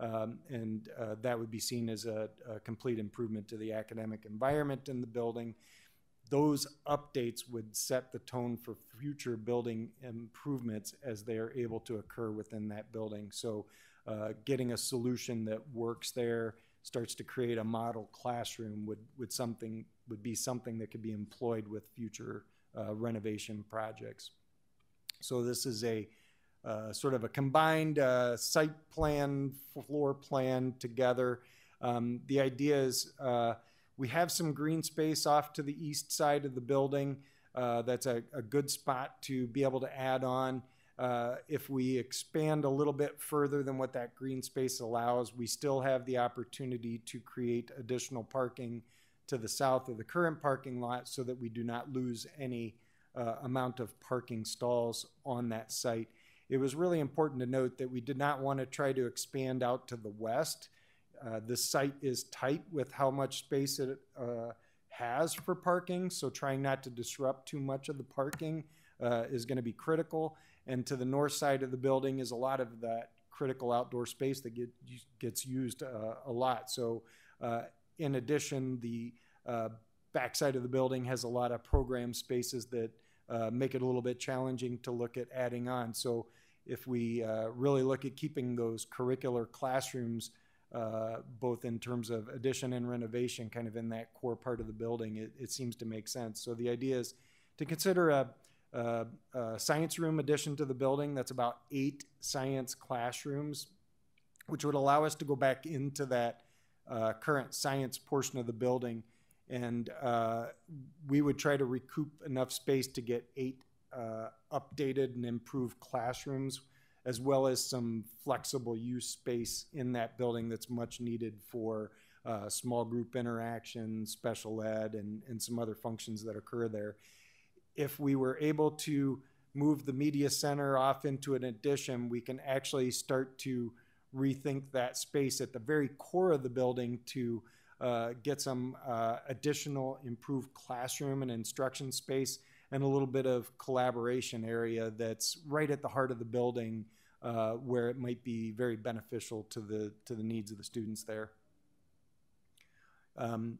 Um, and uh, that would be seen as a, a complete improvement to the academic environment in the building. Those updates would set the tone for future building improvements as they are able to occur within that building. So, uh, getting a solution that works there starts to create a model classroom would, would something would be something that could be employed with future uh, renovation projects. So this is a uh, sort of a combined uh, site plan, floor plan together. Um, the idea is uh, we have some green space off to the east side of the building. Uh, that's a, a, good spot to be able to add on. Uh, if we expand a little bit further than what that green space allows, we still have the opportunity to create additional parking to the south of the current parking lot so that we do not lose any uh, amount of parking stalls on that site. It was really important to note that we did not want to try to expand out to the west. Uh, this site is tight with how much space it uh, has for parking, so trying not to disrupt too much of the parking uh, is going to be critical. And to the north side of the building is a lot of that critical outdoor space that get, gets used uh, a lot. So, uh, in addition, the backside of the building has a lot of program spaces that make it a little bit challenging to look at adding on. So if we really look at keeping those curricular classrooms, uh, both in terms of addition and renovation, kind of in that core part of the building, it, it seems to make sense. So the idea is to consider a, a, a science room addition to the building that's about eight science classrooms, which would allow us to go back into that uh, current science portion of the building and uh, we would try to recoup enough space to get eight uh, updated and improved classrooms, as well as some flexible use space in that building that's much needed for uh, small group interaction, special ed, and, and some other functions that occur there. If we were able to move the media center off into an addition, we can actually start to rethink that space at the very core of the building to uh, get some uh, additional improved classroom and instruction space and a little bit of collaboration area that's right at the heart of the building uh, where it might be very beneficial to the to the needs of the students there. Um,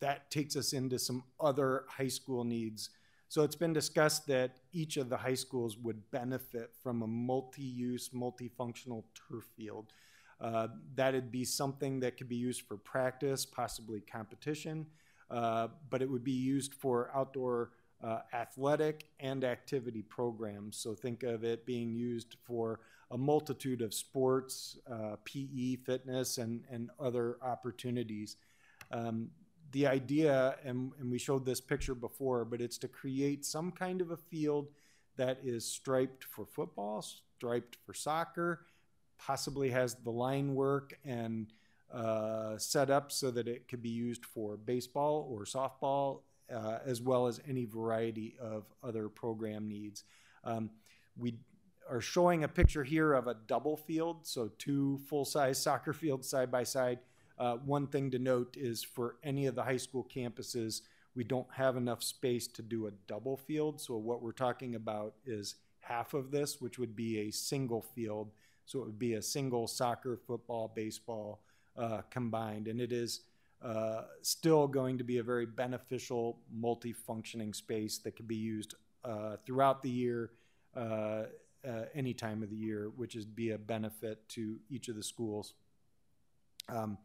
that takes us into some other high school needs. So it's been discussed that each of the high schools would benefit from a multi-use, multifunctional turf field. Uh, that'd be something that could be used for practice, possibly competition, uh, but it would be used for outdoor uh, athletic and activity programs. So think of it being used for a multitude of sports, uh, PE, fitness, and, and other opportunities. Um, the idea, and, and we showed this picture before, but it's to create some kind of a field that is striped for football, striped for soccer, possibly has the line work and uh, set up so that it could be used for baseball or softball, uh, as well as any variety of other program needs. Um, we are showing a picture here of a double field, so two full size soccer fields side by side. Uh, one thing to note is for any of the high school campuses, we don't have enough space to do a double field. So, what we're talking about is half of this, which would be a single field so it would be a single soccer, football, baseball uh, combined. And it is uh, still going to be a very beneficial, multi-functioning space that can be used uh, throughout the year, uh, uh, any time of the year, which is be a benefit to each of the schools. Um,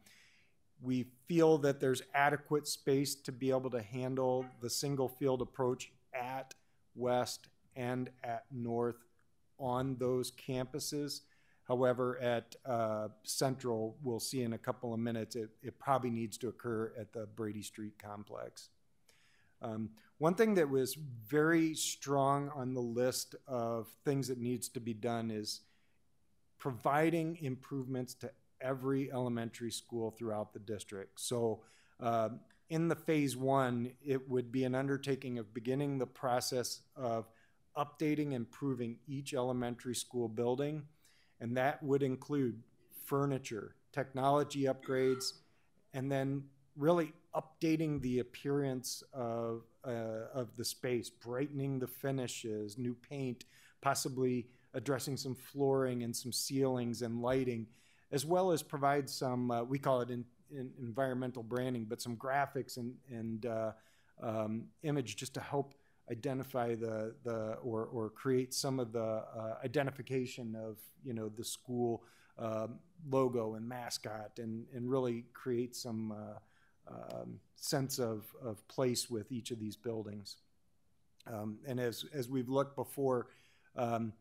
we feel that there's adequate space to be able to handle the single field approach at West and at North on those campuses. However, at uh, Central, we'll see in a couple of minutes, it, it probably needs to occur at the Brady Street complex. Um, one thing that was very strong on the list of things that needs to be done is providing improvements to every elementary school throughout the district. So, uh, in the phase one, it would be an undertaking of beginning the process of updating and improving each elementary school building and that would include furniture, technology upgrades, and then really updating the appearance of, uh, of the space, brightening the finishes, new paint, possibly addressing some flooring and some ceilings and lighting, as well as provide some, uh, we call it in, in environmental branding, but some graphics and, and uh, um, image just to help identify the, the or, or create some of the uh, identification of, you know, the school um, logo and mascot and, and really create some uh, um, sense of, of place with each of these buildings. Um, and as, as we've looked before, um,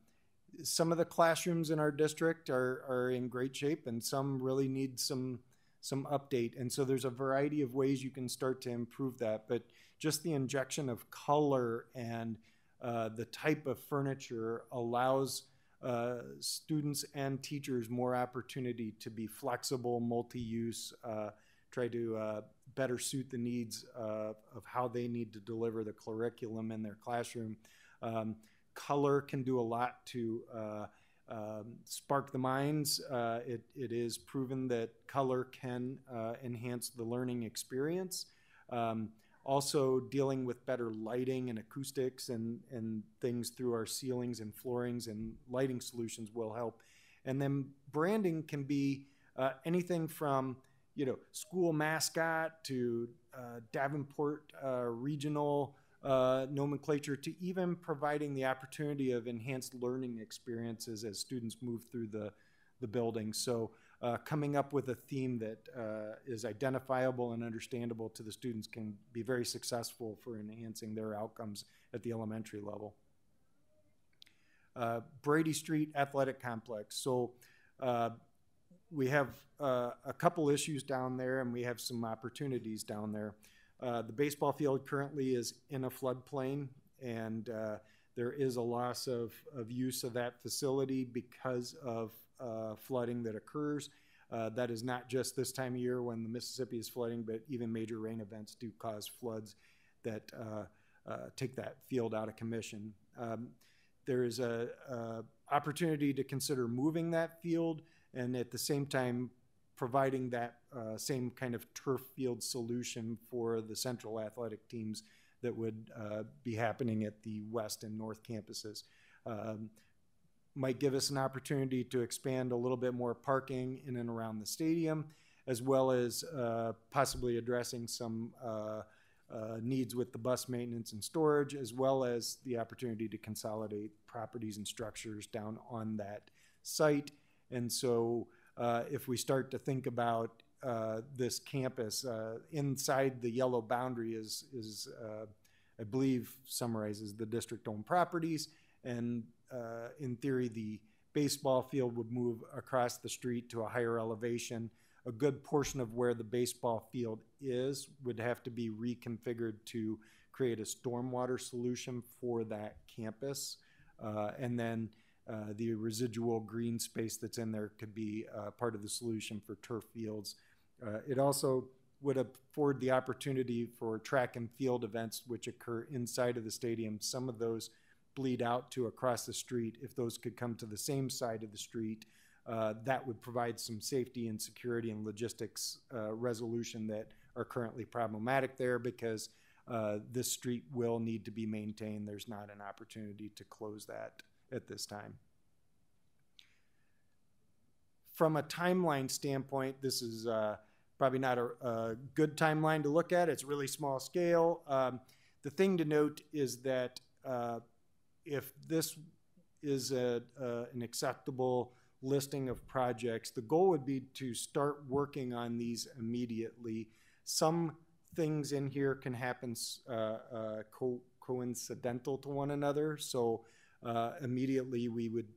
some of the classrooms in our district are, are in great shape and some really need some some update. And so there's a variety of ways you can start to improve that but just the injection of color and uh, the type of furniture allows uh, students and teachers more opportunity to be flexible multi-use uh, try to uh, better suit the needs of how they need to deliver the curriculum in their classroom. Um, color can do a lot to uh, um, spark the minds. Uh, it, it is proven that color can uh, enhance the learning experience. Um, also, dealing with better lighting and acoustics and, and things through our ceilings and floorings and lighting solutions will help. And then branding can be uh, anything from you know school mascot to uh, Davenport uh, regional uh, nomenclature to even providing the opportunity of enhanced learning experiences as students move through the, the building. So uh, coming up with a theme that uh, is identifiable and understandable to the students can be very successful for enhancing their outcomes at the elementary level. Uh, Brady Street Athletic Complex. So uh, we have uh, a couple issues down there and we have some opportunities down there. Uh, the baseball field currently is in a floodplain, and uh, there is a loss of, of use of that facility because of uh, flooding that occurs. Uh, that is not just this time of year when the Mississippi is flooding, but even major rain events do cause floods that uh, take that field out of commission. Um, there is a, a opportunity to consider moving that field and at the same time providing that uh, same kind of turf field solution for the central athletic teams that would uh, be happening at the west and north campuses. Um, might give us an opportunity to expand a little bit more parking in and around the stadium, as well as uh, possibly addressing some uh, uh, needs with the bus maintenance and storage, as well as the opportunity to consolidate properties and structures down on that site. And so uh, if we start to think about uh, this campus, uh, inside the yellow boundary is, is uh, I believe, summarizes the district-owned properties. And uh, in theory, the baseball field would move across the street to a higher elevation. A good portion of where the baseball field is would have to be reconfigured to create a stormwater solution for that campus. And then uh, the residual green space that's in there could be uh, part of the solution for turf fields. Uh, it also would afford the opportunity for track and field events which occur inside of the stadium. Some of those bleed out to across the street. If those could come to the same side of the street, uh, that would provide some safety and security and logistics uh, resolution that are currently problematic there because this street will need to be maintained. There's not an opportunity to close that at this time. From a timeline standpoint, this is uh, probably not a, a, good timeline to look at. It's really small scale. Um, the thing to note is that uh, if this is a, uh, an acceptable listing of projects, the goal would be to start working on these immediately. Some things in here can happen uh, uh, co coincidental to one another. So uh, immediately we would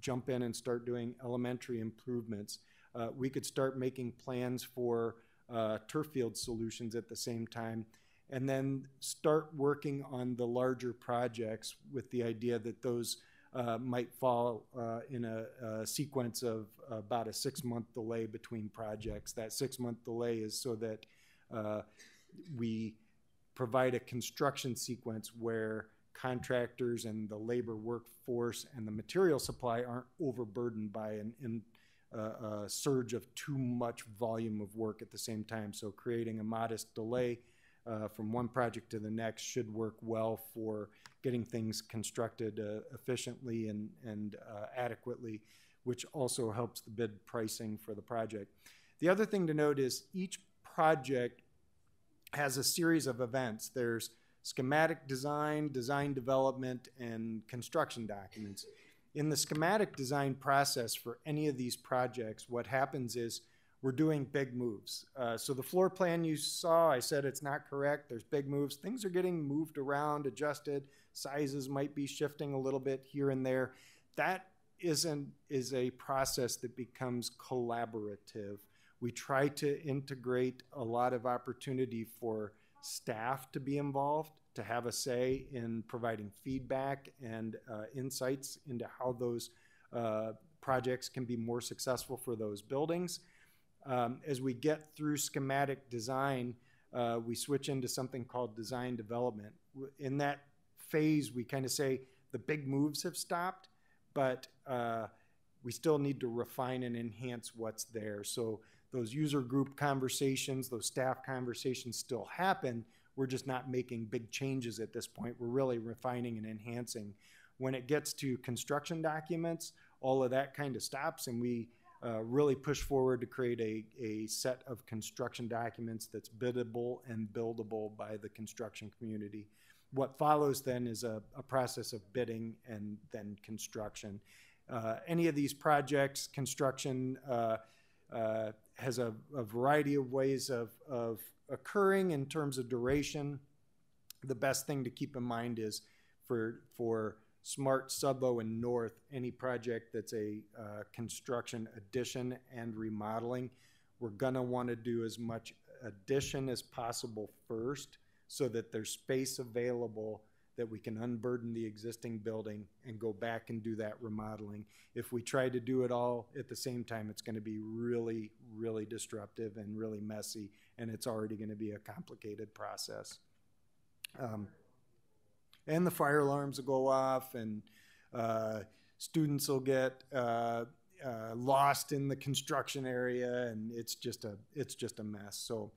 jump in and start doing elementary improvements. Uh, we could start making plans for uh, turf field solutions at the same time and then start working on the larger projects with the idea that those uh, might fall uh, in a, a, sequence of about a six month delay between projects. That six month delay is so that uh, we provide a construction sequence where contractors and the labor workforce and the material supply aren't overburdened by an in, a, a surge of too much volume of work at the same time. So creating a modest delay uh, from one project to the next should work well for getting things constructed uh, efficiently and, and uh, adequately, which also helps the bid pricing for the project. The other thing to note is each project has a series of events. There's schematic design, design development, and construction documents. In the schematic design process for any of these projects, what happens is we're doing big moves. Uh, so the floor plan you saw, I said it's not correct. There's big moves. Things are getting moved around, adjusted. Sizes might be shifting a little bit here and there. That isn't is a process that becomes collaborative. We try to integrate a lot of opportunity for staff to be involved, to have a say in providing feedback and uh, insights into how those uh, projects can be more successful for those buildings. Um, as we get through schematic design, uh, we switch into something called design development. In that phase, we kind of say the big moves have stopped, but uh, we still need to refine and enhance what's there. So those user group conversations, those staff conversations still happen. We're just not making big changes at this point. We're really refining and enhancing. When it gets to construction documents, all of that kind of stops, and we uh, really push forward to create a, a set of construction documents that's biddable and buildable by the construction community. What follows then is a, a process of bidding and then construction. Uh, any of these projects, construction, uh, uh, has a, a, variety of ways of, of occurring in terms of duration. The best thing to keep in mind is for, for Smart, Sudlow, and North, any project that's a uh, construction addition and remodeling, we're want to do as much addition as possible first so that there's space available that we can unburden the existing building and go back and do that remodeling. If we try to do it all at the same time, it's going to be really, really disruptive and really messy, and it's already going to be a complicated process. Um, and the fire alarms will go off, and uh, students will get uh, uh, lost in the construction area, and it's just a it's just a mess. So.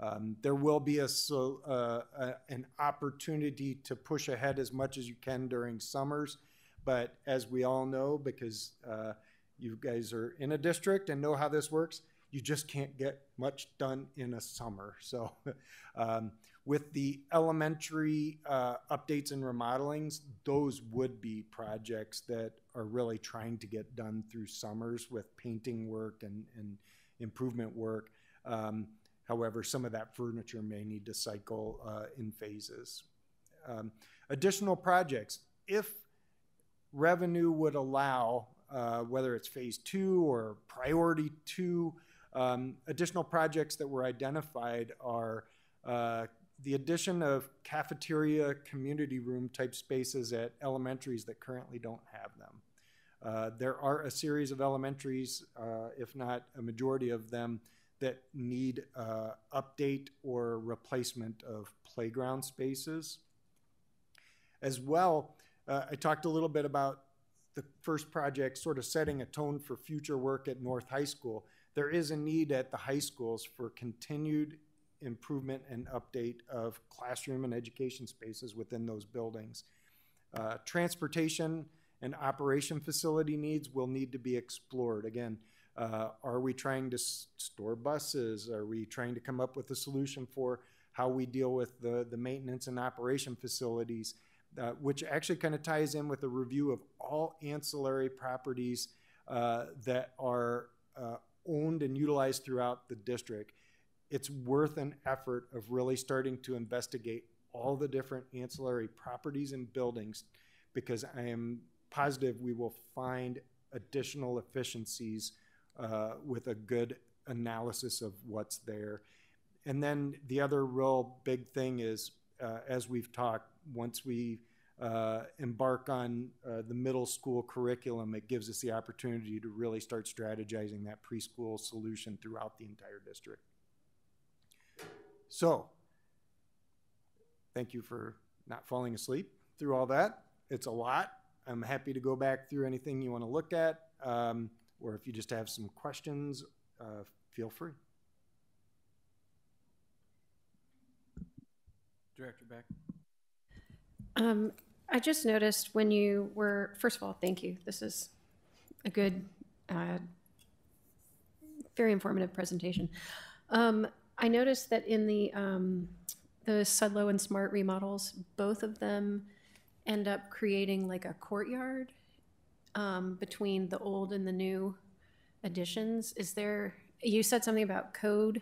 Um, there will be a, so, uh, a, an opportunity to push ahead as much as you can during summers, but as we all know, because uh, you guys are in a district and know how this works, you just can't get much done in a summer. So, um, with the elementary uh, updates and remodelings, those would be projects that are really trying to get done through summers with painting work and, and improvement work. Um, However, some of that furniture may need to cycle uh, in phases. Um, additional projects, if revenue would allow, uh, whether it's phase two or priority two, um, additional projects that were identified are uh, the addition of cafeteria community room type spaces at elementaries that currently don't have them. Uh, there are a series of elementaries, uh, if not a majority of them, that need uh, update or replacement of playground spaces. As well, uh, I talked a little bit about the first project sort of setting a tone for future work at North High School. There is a need at the high schools for continued improvement and update of classroom and education spaces within those buildings. Uh, transportation and operation facility needs will need to be explored. Again, uh, are we trying to s- store buses? Are we trying to come up with a solution for how we deal with the, the maintenance and operation facilities? Uh, which actually kind of ties in with a review of all ancillary properties uh, that are uh, owned and utilized throughout the district. It's worth an effort of really starting to investigate all the different ancillary properties and buildings because I am positive we will find additional efficiencies uh, with a good analysis of what's there. And then the other real big thing is, uh, as we've talked, once we uh, embark on uh, the middle school curriculum, it gives us the opportunity to really start strategizing that preschool solution throughout the entire district. So, thank you for not falling asleep through all that. It's a lot. I'm happy to go back through anything you want to look at. Um, or if you just have some questions, uh, feel free. Director Beck. Um, I just noticed when you were, first of all, thank you. This is a good, uh, very informative presentation. Um, I noticed that in the, um, the Sudlow and Smart remodels, both of them end up creating like a courtyard um, between the old and the new additions. Is there, you said something about code,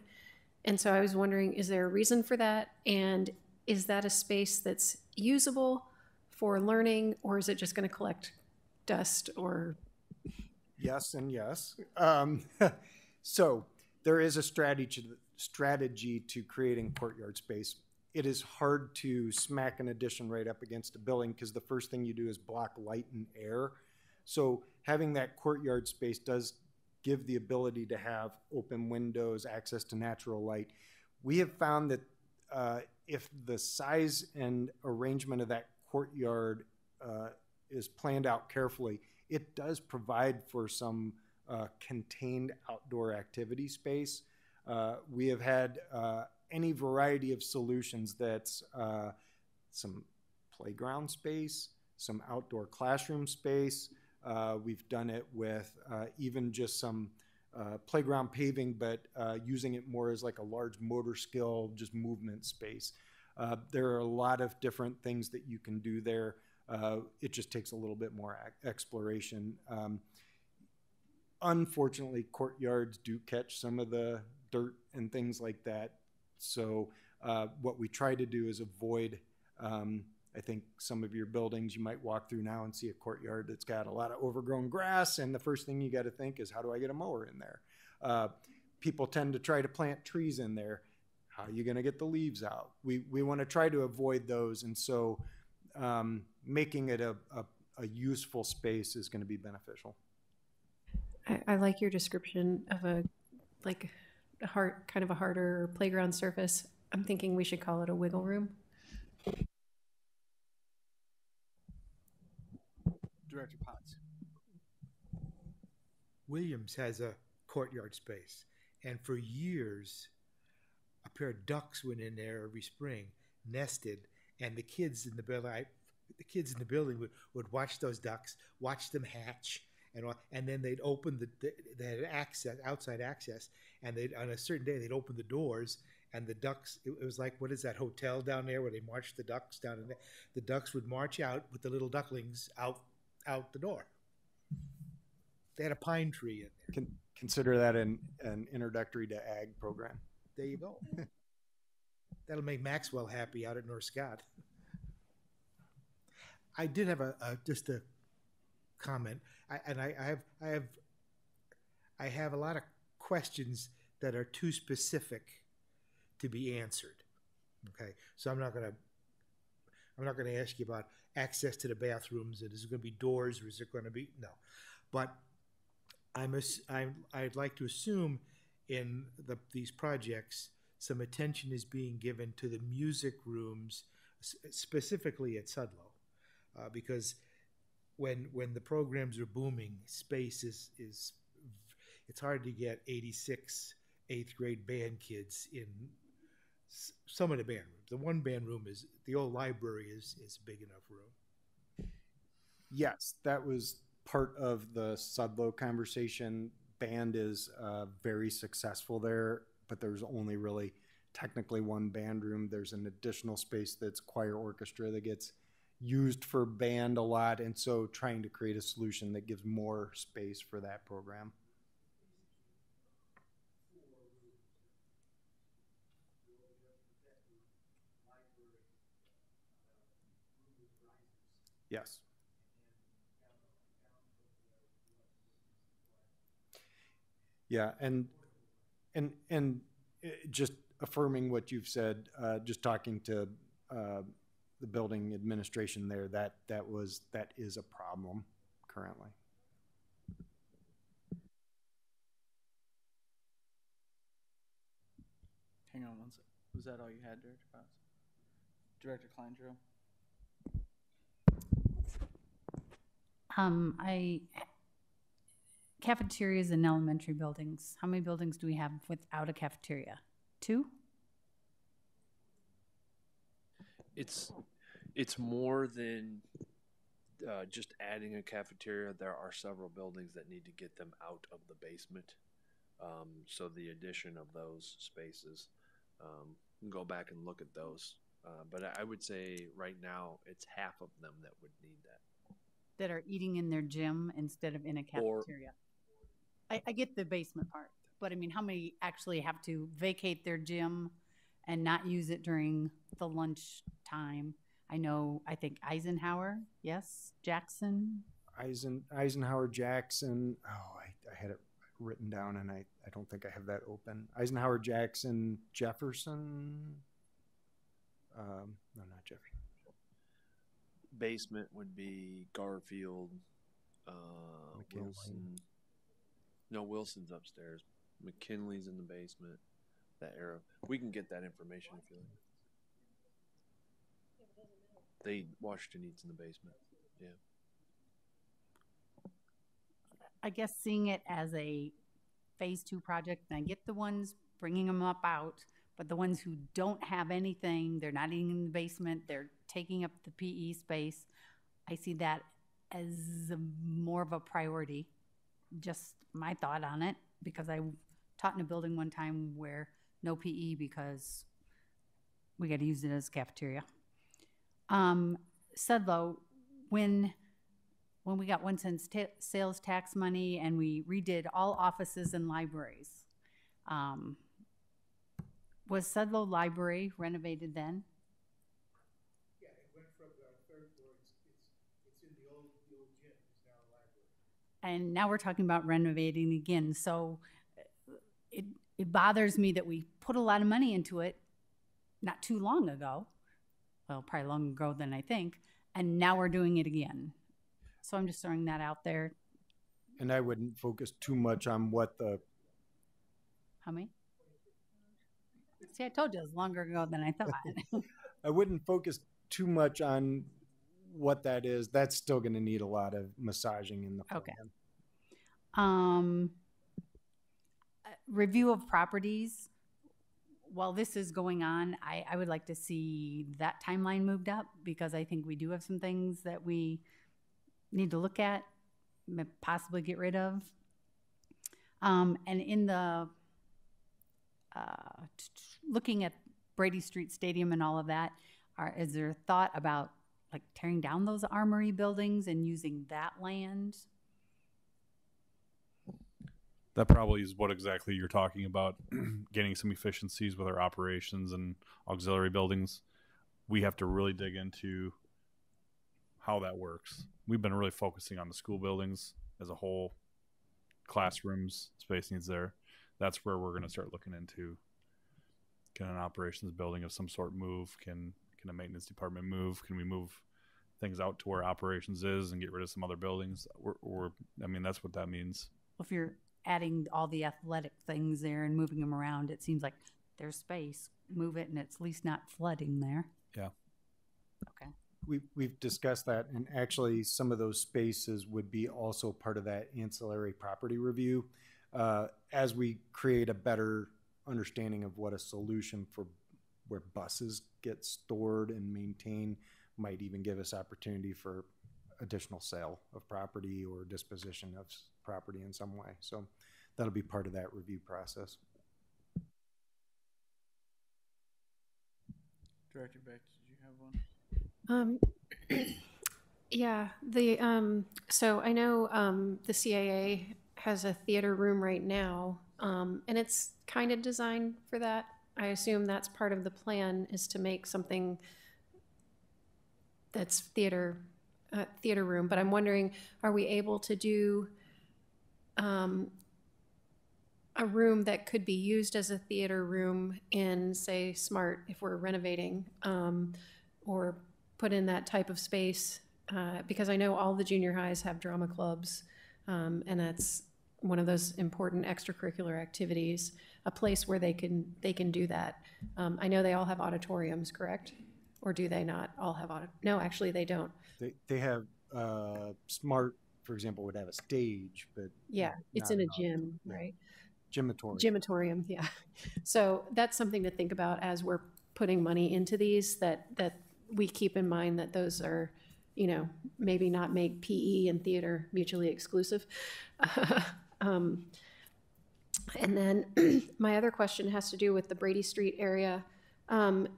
and so I was wondering, is there a reason for that? And is that a space that's usable for learning, or is it just going to collect dust or? Yes and yes. Um, so there is a strategy strategy to creating courtyard space. It is hard to smack an addition right up against a building because the first thing you do is block light and air. So having that courtyard space does give the ability to have open windows, access to natural light. We have found that uh, if the size and arrangement of that courtyard uh, is planned out carefully, it does provide for some uh, contained outdoor activity space. Uh, we have had uh, any variety of solutions that's uh, some playground space, some outdoor classroom space. Uh, we've done it with uh, even just some uh, playground paving, but using it more as like a large motor skill, just movement space. there are a lot of different things that you can do there. it just takes a little bit more exploration. Um, unfortunately, courtyards do catch some of the dirt and things like that. So uh, what we try to do is avoid. Um, I think some of your buildings you might walk through now and see a courtyard that's got a lot of overgrown grass, and the first thing you got to think is, how do I get a mower in there? Uh, people tend to try to plant trees in there. How are you going to get the leaves out? We we want to try to avoid those, and so um, making it a, a, a useful space is going to be beneficial. I, I like your description of a like a hard kind of a harder playground surface. I'm thinking we should call it a wiggle room. Director Potts. Williams has a courtyard space, and for years, a pair of ducks went in there every spring, nested, and the kids in the building, the kids in the building would, would watch those ducks, watch them hatch, and and then they'd open the they had access outside access, and they on a certain day they'd open the doors, and the ducks it, was like what is that hotel down there where they march the ducks down and the ducks would march out with the little ducklings out out the door. They had a pine tree in there. Con- consider that an an introductory to ag program. There you go. That'll make Maxwell happy out at North Scott. I did have a, a just a comment, I, and I, I have I have I have a lot of questions that are too specific to be answered. Okay, so I'm not gonna I'm not gonna ask you about access to the bathrooms is it going to be doors or is it going to be no, but I'm, a, I'm I'd like to assume in the, these projects some attention is being given to the music rooms specifically at Sudlow. Uh, because when when the programs are booming, space is is it's hard to get 86 eighth grade band kids in some of the band rooms. The one band room is the old library is is big enough room. Yes, that was part of the Sudlow conversation. Band is uh, very successful there, but there's only really technically one band room. There's an additional space that's choir orchestra that gets used for band a lot, and so trying to create a solution that gives more space for that program. Yes. Yeah, and and and uh, just affirming what you've said, uh, just talking to uh, the building administration there, that that was that is a problem currently. Hang on one second. Was that all you had, Director Potts? Director Kleindro? Um, I cafeterias in elementary buildings. How many buildings do we have without a cafeteria? Two? It's it's more than uh, just adding a cafeteria. There are several buildings that need to get them out of the basement. Um, so the addition of those spaces, um, go back and look at those. Uh, but I would say right now it's half of them that would need that. That are eating in their gym instead of in a Or- cafeteria. I, I get the basement part, but I mean, how many actually have to vacate their gym and not use it during the lunch time? I know, I think Eisenhower, yes, Jackson, Eisen, Eisenhower Jackson. Oh, I, I had it written down and I, I don't think I have that open. Eisenhower Jackson Jefferson. Um, no, not Jefferson. Basement would be Garfield, uh, McKinley. Wilson. No, Wilson's upstairs. McKinley's in the basement. That era. We can get that information if you like. They Washington eats in the basement. Yeah. I guess seeing it as a phase two project, and I get the ones bringing them up out, but the ones who don't have anything, they're not eating in the basement, they're taking up the PE space. I see that as a, more of a priority. Just my thought on it, because I taught in a building one time where no PE because we got to use it as cafeteria. Um, Sudlow, when when we got one cent sales tax money and we redid all offices and libraries. Um, was Sudlow Library renovated then? Yeah, it went from the third floor, it's, it's, it's in the old, the old gym, it's now a library. And now we're talking about renovating again. So it, it bothers me that we put a lot of money into it not too long ago. Well, probably longer ago than I think. And now we're doing it again. So I'm just throwing that out there. And I wouldn't focus too much on what the How many? See, I told you it was longer ago than I thought. I wouldn't focus too much on what that is. That's still going to need a lot of massaging in the plan. Okay. Um, review of properties. While this is going on, I, I would like to see that timeline moved up because I think we do have some things that we need to look at, possibly get rid of. Um, and in the uh, looking at Brady Street Stadium and all of that, are, is there thought about like tearing down those armory buildings and using that land? That probably is what exactly you're talking about, getting some efficiencies with our operations and auxiliary buildings. We have to really dig into how that works. We've been really focusing on the school buildings as a whole, classrooms, space needs there. That's where we're going to start looking into. Can an operations building of some sort move? Can can a maintenance department move? Can we move things out to where operations is and get rid of some other buildings? We're, we're I mean, that's what that means. if you're adding all the athletic things there and moving them around, it seems like there's space. Move it and it's at least not flooding there. Yeah. Okay. We, we've discussed that, and actually, some of those spaces would be also part of that ancillary property review. Uh, as we create a better understanding of what a solution for where buses get stored and maintained might even give us opportunity for additional sale of property or disposition of property in some way. So that'll be part of that review process. Director Beck, did you have one? Um, yeah, the, um, so I know, um, the CAA has a theater room right now, um, and it's kind of designed for that. I assume that's part of the plan is to make something that's theater, uh, theater room, but I'm wondering, are we able to do, um, a room that could be used as a theater room in, say, Smart if we're renovating, um, or put in that type of space? Uh, because I know all the junior highs have drama clubs, um, and that's one of those important extracurricular activities. A place where they can they can do that. Um, I know they all have auditoriums, correct? Or do they not all have audit? No, actually, they don't. They, they have uh, smart for example, would have a stage, but Yeah, it's not in a gym, Yeah. right? Gymatorium. Gymatorium, yeah. So that's something to think about as we're putting money into these, that, that we keep in mind that those are, you know, maybe not make PE and theater mutually exclusive. Um, And then my other question has to do with the Brady Street area. Um,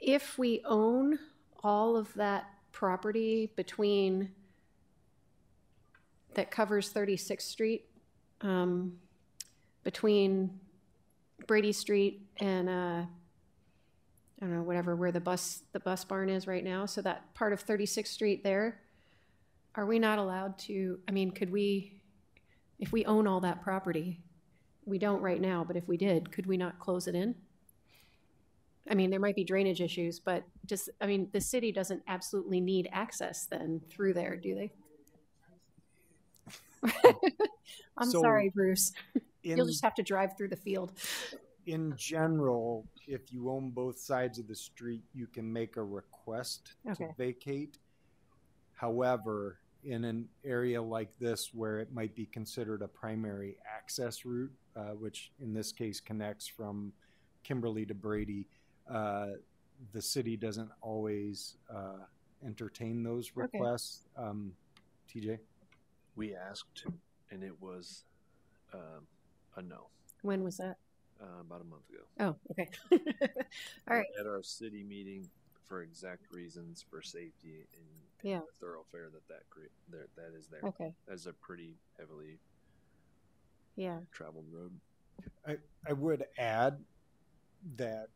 If we own all of that property between, that covers 36th Street, um, between Brady Street and, uh, I don't know, whatever, where the bus, the bus barn is right now, so that part of 36th Street there, are we not allowed to, I mean, could we, if we own all that property, we don't right now, but if we did, could we not close it in? I mean, there might be drainage issues, but just, I mean, the city doesn't absolutely need access then through there, do they? I'm So, sorry, Bruce. You'll just have to drive through the field. in general, if you own both sides of the street, you can make a request to vacate. However, in an area like this where it might be considered a primary access route, uh, which in this case connects from Kimberly to Brady, uh, the city doesn't always uh, entertain those Okay. requests. Um, TJ? We asked, and it was um, a no When was that? uh, about a month ago. Oh, okay. All right. At our city meeting for exact reasons for safety and, and Yeah. the thoroughfare that that cre- there that is there. Okay. That's a pretty heavily Yeah. traveled road. I, I would add that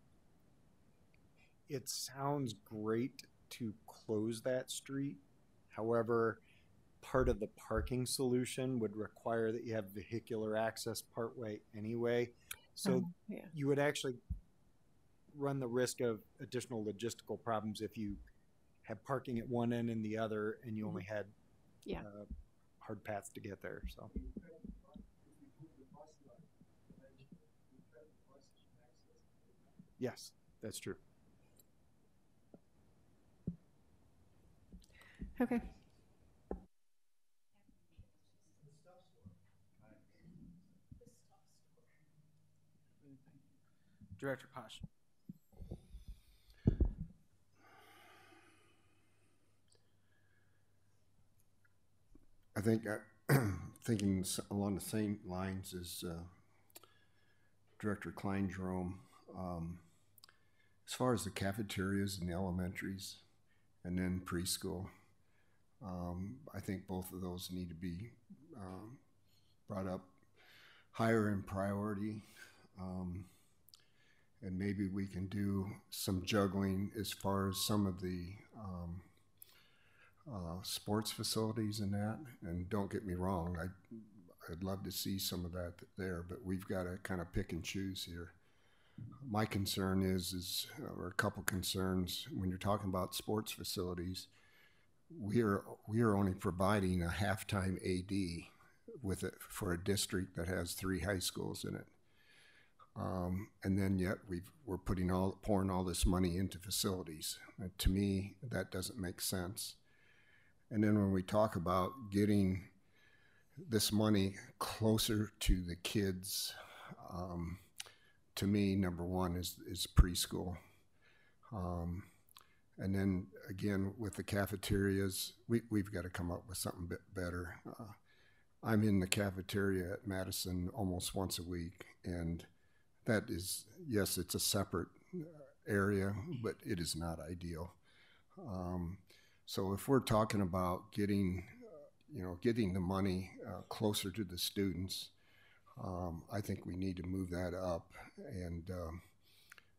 it sounds great to close that street. However, part of the parking solution would require that you have vehicular access partway anyway. So Oh, yeah. you would actually run the risk of additional logistical problems if you have parking at one end and the other and you only had Yeah. uh, hard paths to get there. So yes, that's true. Okay. Director Posh. I think, uh, thinking along the same lines as uh, Director Klein Jerome, um, as far as the cafeterias and the elementaries and then preschool, um, I think both of those need to be um, brought up higher in priority. Um, and maybe we can do some juggling as far as some of the um, uh, sports facilities and that. And don't get me wrong, I, I'd love to see some of that there, but we've got to kind of pick and choose here. My concern is, is or a couple concerns when you're talking about sports facilities. We are we are only providing a halftime AD with it for a district that has three high schools in it. Um, and then yet we've, we're putting all pouring all this money into facilities. And to me, that doesn't make sense. And then when we talk about getting this money closer to the kids, um, to me, number one is is preschool. Um, and then again with the cafeterias, we we've got to come up with something bit better. Uh, I'm in the cafeteria at Madison almost once a week, and that is yes, it's a separate uh, area, but it is not ideal. Um, so if we're talking about getting, uh, you know, getting the money uh, closer to the students, um, I think we need to move that up and um,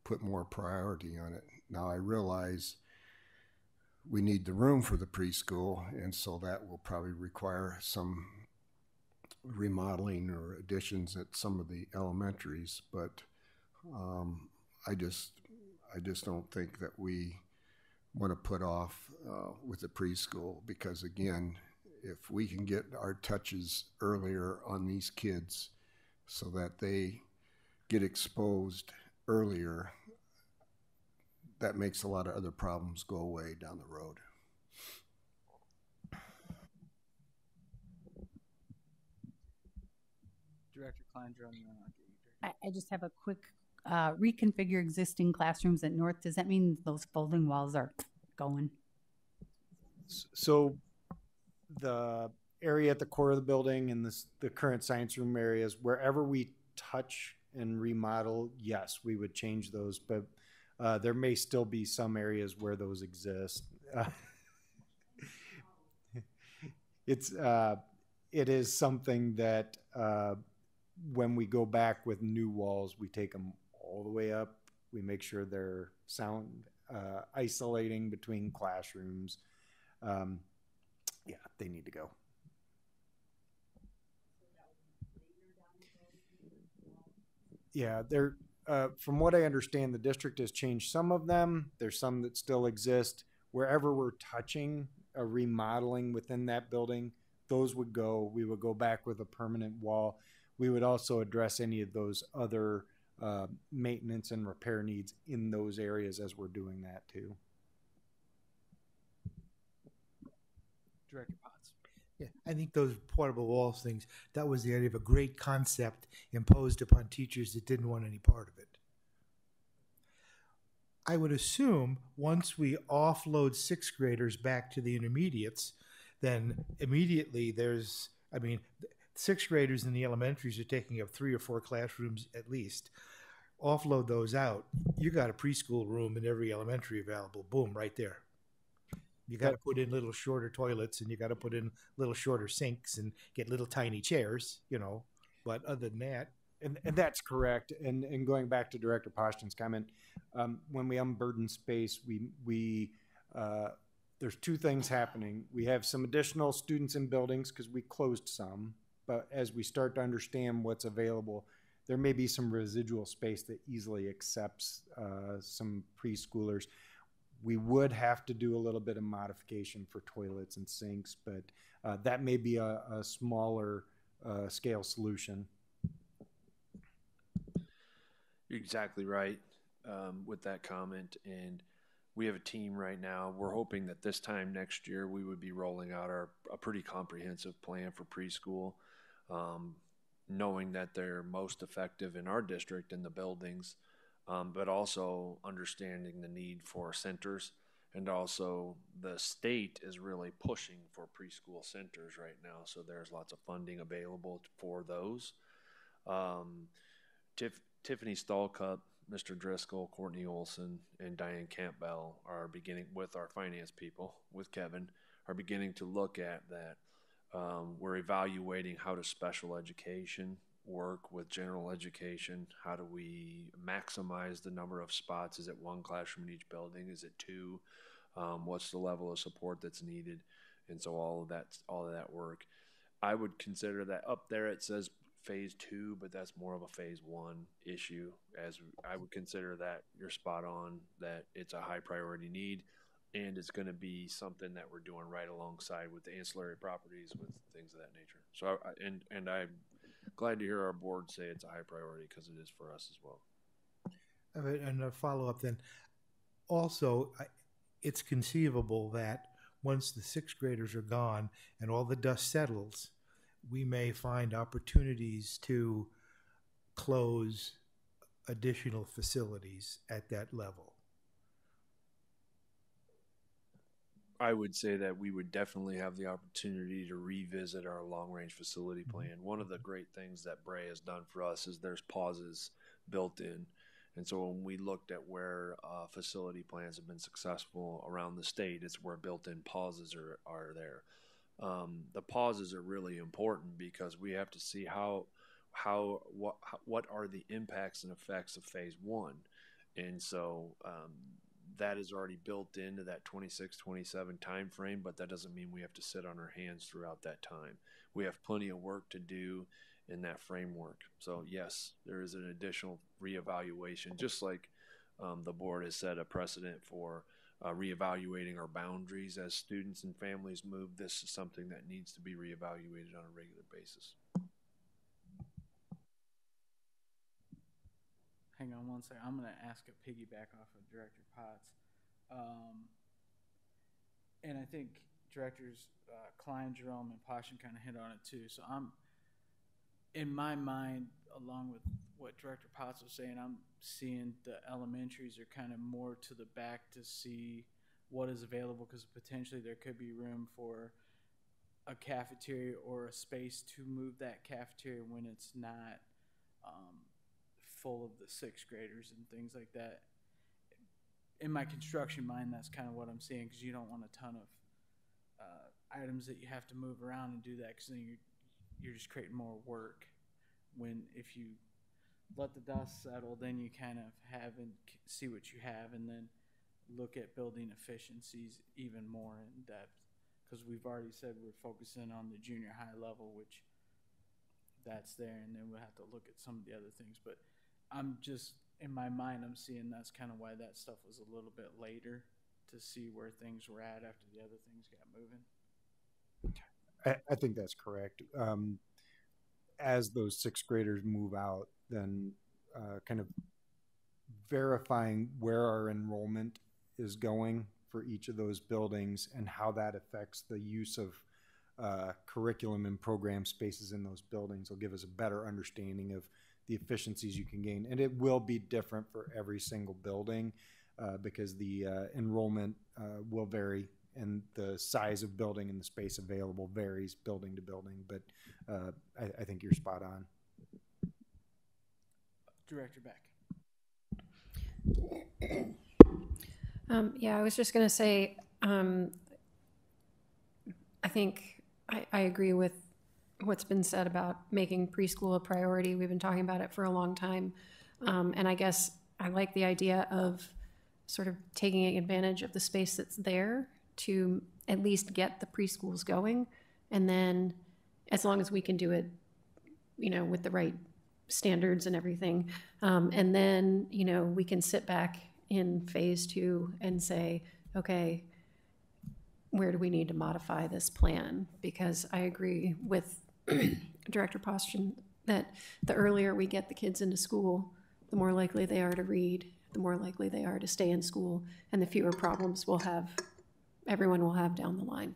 put more priority on it. Now I realize we need the room for the preschool, and so that will probably require some remodeling or additions at some of the elementaries. But um, I just, I just don't think that we want to put off uh, with the preschool because again, if we can get our touches earlier on these kids so that they get exposed earlier, that makes a lot of other problems go away down the road. Director Kleinder on the I, I just have a quick uh, reconfigure existing classrooms at North. Does that mean those folding walls are going? So the area at the core of the building and this, the current science room areas, wherever we touch and remodel, yes, we would change those. But uh, there may still be some areas where those exist. Uh, It's, uh, it is something that, uh, when we go back with new walls, we take them all the way up. We make sure they're sound, uh, isolating between classrooms. Um, yeah, they need to go. Yeah, they're, uh, from what I understand, the district has changed some of them. There's some that still exist. Wherever we're touching a remodeling within that building, those would go. We would go back with a permanent wall. We would also address any of those other uh, maintenance and repair needs in those areas as we're doing that too. Director. Yeah, I think those portable walls things, that was the idea of a great concept imposed upon teachers that didn't want any part of it. I would assume once we offload sixth graders back to the intermediates, then immediately there's, I mean, sixth graders in the elementaries are taking up three or four classrooms at least. Offload those out, you got a preschool room in every elementary available. Boom, right there. You got to put in little shorter toilets and you got to put in little shorter sinks and get little tiny chairs, you know. But other than that, And, and that's correct. And, and going back to Director Poshton's comment, um, when we unburden space, we, we, uh, there's two things happening. We have some additional students in buildings because we closed some, but as we start to understand what's available, there may be some residual space that easily accepts uh, some preschoolers. We would have to do a little bit of modification for toilets and sinks, but uh, that may be a, a smaller uh, scale solution. You're exactly right um, with that comment. And we have a team right now. We're hoping that this time next year we would be rolling out our a pretty comprehensive plan for preschool, um, knowing that they're most effective in our district in the buildings, um, but also understanding the need for centers. And also, the state is really pushing for preschool centers right now. So there's lots of funding available for those. Um, Tiff, Tiffany Stallcup, Mr. Driscoll, Courtney Olson, and Diane Campbell are beginning with our finance people, with Kevin, are beginning to look at that. Um, we're evaluating how does special education work with general education? How do we maximize the number of spots? Is it one classroom in each building? Is it two? Um, what's the level of support that's needed? And so all of that, all of that work. I would consider that up there. It says phase two, but that's more of a phase one issue. As I would consider that you're spot on that it's a high priority need, and it's going to be something that we're doing right alongside with the ancillary properties, with things of that nature. So, I, and and I'm glad to hear our board say it's a high priority because it is for us as well. And a follow up then. Also, it's conceivable that once the sixth graders are gone and all the dust settles, we may find opportunities to close additional facilities at that level. I would say that we would definitely have the opportunity to revisit our long range facility plan. One of the great things that Bray has done for us is there's pauses built in. And so when we looked at where uh, facility plans have been successful around the state, it's where built in pauses are, are there. Um, the pauses are really important because we have to see how how what what are the impacts and effects of phase one and so um, that is already built into that 26 27 time frame but that doesn't mean we have to sit on our hands throughout that time. We have plenty of work to do in that framework. So yes there is an additional reevaluation just like um, the board has set a precedent for uh, reevaluating our boundaries as students and families move. This is something that needs to be reevaluated on a regular basis Hang on one second. I'm going to ask a piggyback off of Director Potts. Um, and I think directors uh, Klein, Jerome, and Passion kind of hit on it too. So I'm in my mind, along with what Director Potts was saying, I'm seeing the elementaries are kind of more to the back to see what is available because potentially there could be room for a cafeteria or a space to move that cafeteria when it's not um, full of the sixth graders and things like that. In my construction mind, that's kind of what I'm seeing because you don't want a ton of uh, items that you have to move around and do that because then you're, you're just creating more work. When if you let the dust settle, then you kind of have and see what you have, and then look at building efficiencies even more in depth. Because we've already said we're focusing on the junior high level, which that's there, and then we'll have to look at some of the other things. But I'm just in my mind, I'm seeing that's kind of why that stuff was a little bit later to see where things were at after the other things got moving. I, I think that's correct. Um, as those sixth graders move out, then uh, kind of verifying where our enrollment is going for each of those buildings and how that affects the use of uh, curriculum and program spaces in those buildings will give us a better understanding of the efficiencies you can gain. And it will be different for every single building uh, because the uh, enrollment uh, will vary and the size of building and the space available varies building to building. But uh, I, I think you're spot on. Director Beck. Um, yeah, I was just going to say, um, I think I, I agree with what's been said about making preschool a priority. We've been talking about it for a long time. Um, and I guess I like the idea of sort of taking advantage of the space that's there to at least get the preschools going. And then as long as we can do it, you know, with the right standards and everything. Um, and then, you know, we can sit back in phase two and say, okay, where do we need to modify this plan? Because I agree with Director Poston that the earlier we get the kids into school, the more likely they are to read, the more likely they are to stay in school, and the fewer problems we'll have, everyone will have down the line.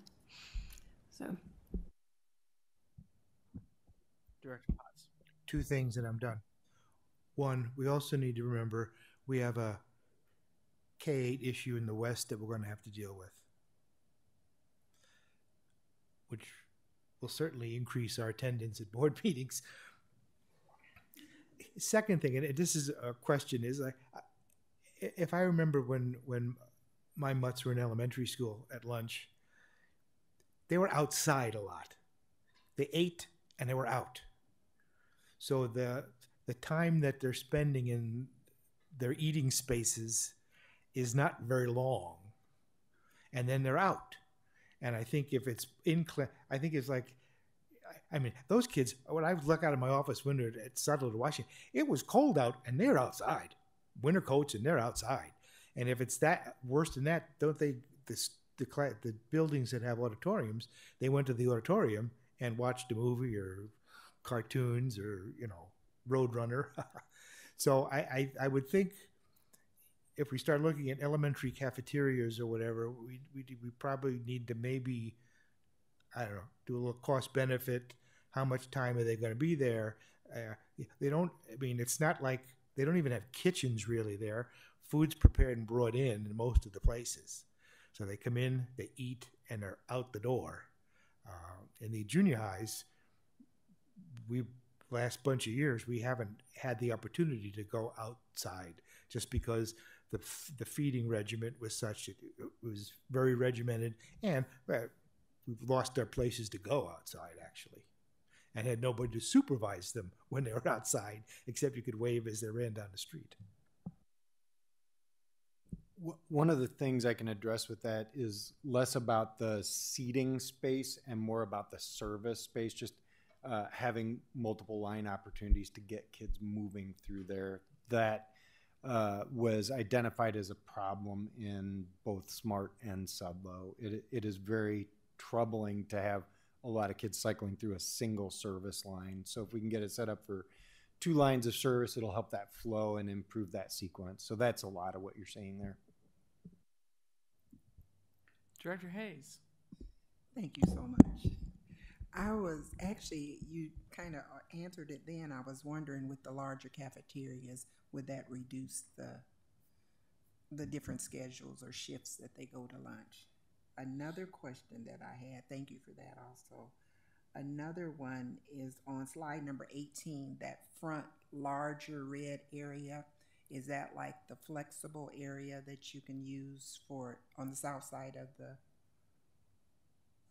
So. Director Potts. Two things and I'm done. One, we also need to remember we have a K 8 issue in the West that we're going to have to deal with, which will certainly increase our attendance at board meetings. Second thing, and this is a question, is like, if I remember when when my mutts were in elementary school at lunch, they were outside a lot. They ate and they were out. So the the time that they're spending in their eating spaces is not very long, and then they're out. And I think if it's in, I think it's like, I mean, those kids. When I look out of my office window at Sutherland, Washington, it was cold out, and they're outside, winter coats, and they're outside. And if it's that worse than that, don't they? The the, the buildings that have auditoriums, they went to the auditorium and watched a movie or cartoons or you know Roadrunner. so I, I, I would think if we start looking at elementary cafeterias or whatever, we, we we probably need to maybe I don't know do a little cost benefit. How much time are they going to be there? Uh, they don't. I mean, it's not like they don't even have kitchens really there. Food's prepared and brought in in most of the places. So they come in, they eat, and they're out the door. Uh, in the junior highs, we last bunch of years we haven't had the opportunity to go outside just because the the feeding regiment was such it, it was very regimented and we've lost our places to go outside actually and had nobody to supervise them when they were outside except you could wave as they ran down the street one of the things I can address with that is less about the seating space and more about the service space. Just uh, having multiple line opportunities to get kids moving through there that uh, was identified as a problem in both smart and Sudlow. It, it is very troubling to have a lot of kids cycling through a single service line. So if we can get it set up for two lines of service it'll help that flow and improve that sequence. So that's a lot of what you're saying there. Director hayes. Thank you so much. I was actually, you kind of answered it then. I was wondering with the larger cafeterias, would that reduce the the different schedules or shifts that they go to lunch? Another question that I had, thank you for that also. Another one is on slide number 18, that front larger red area. Is that like the flexible area that you can use for on the south side of the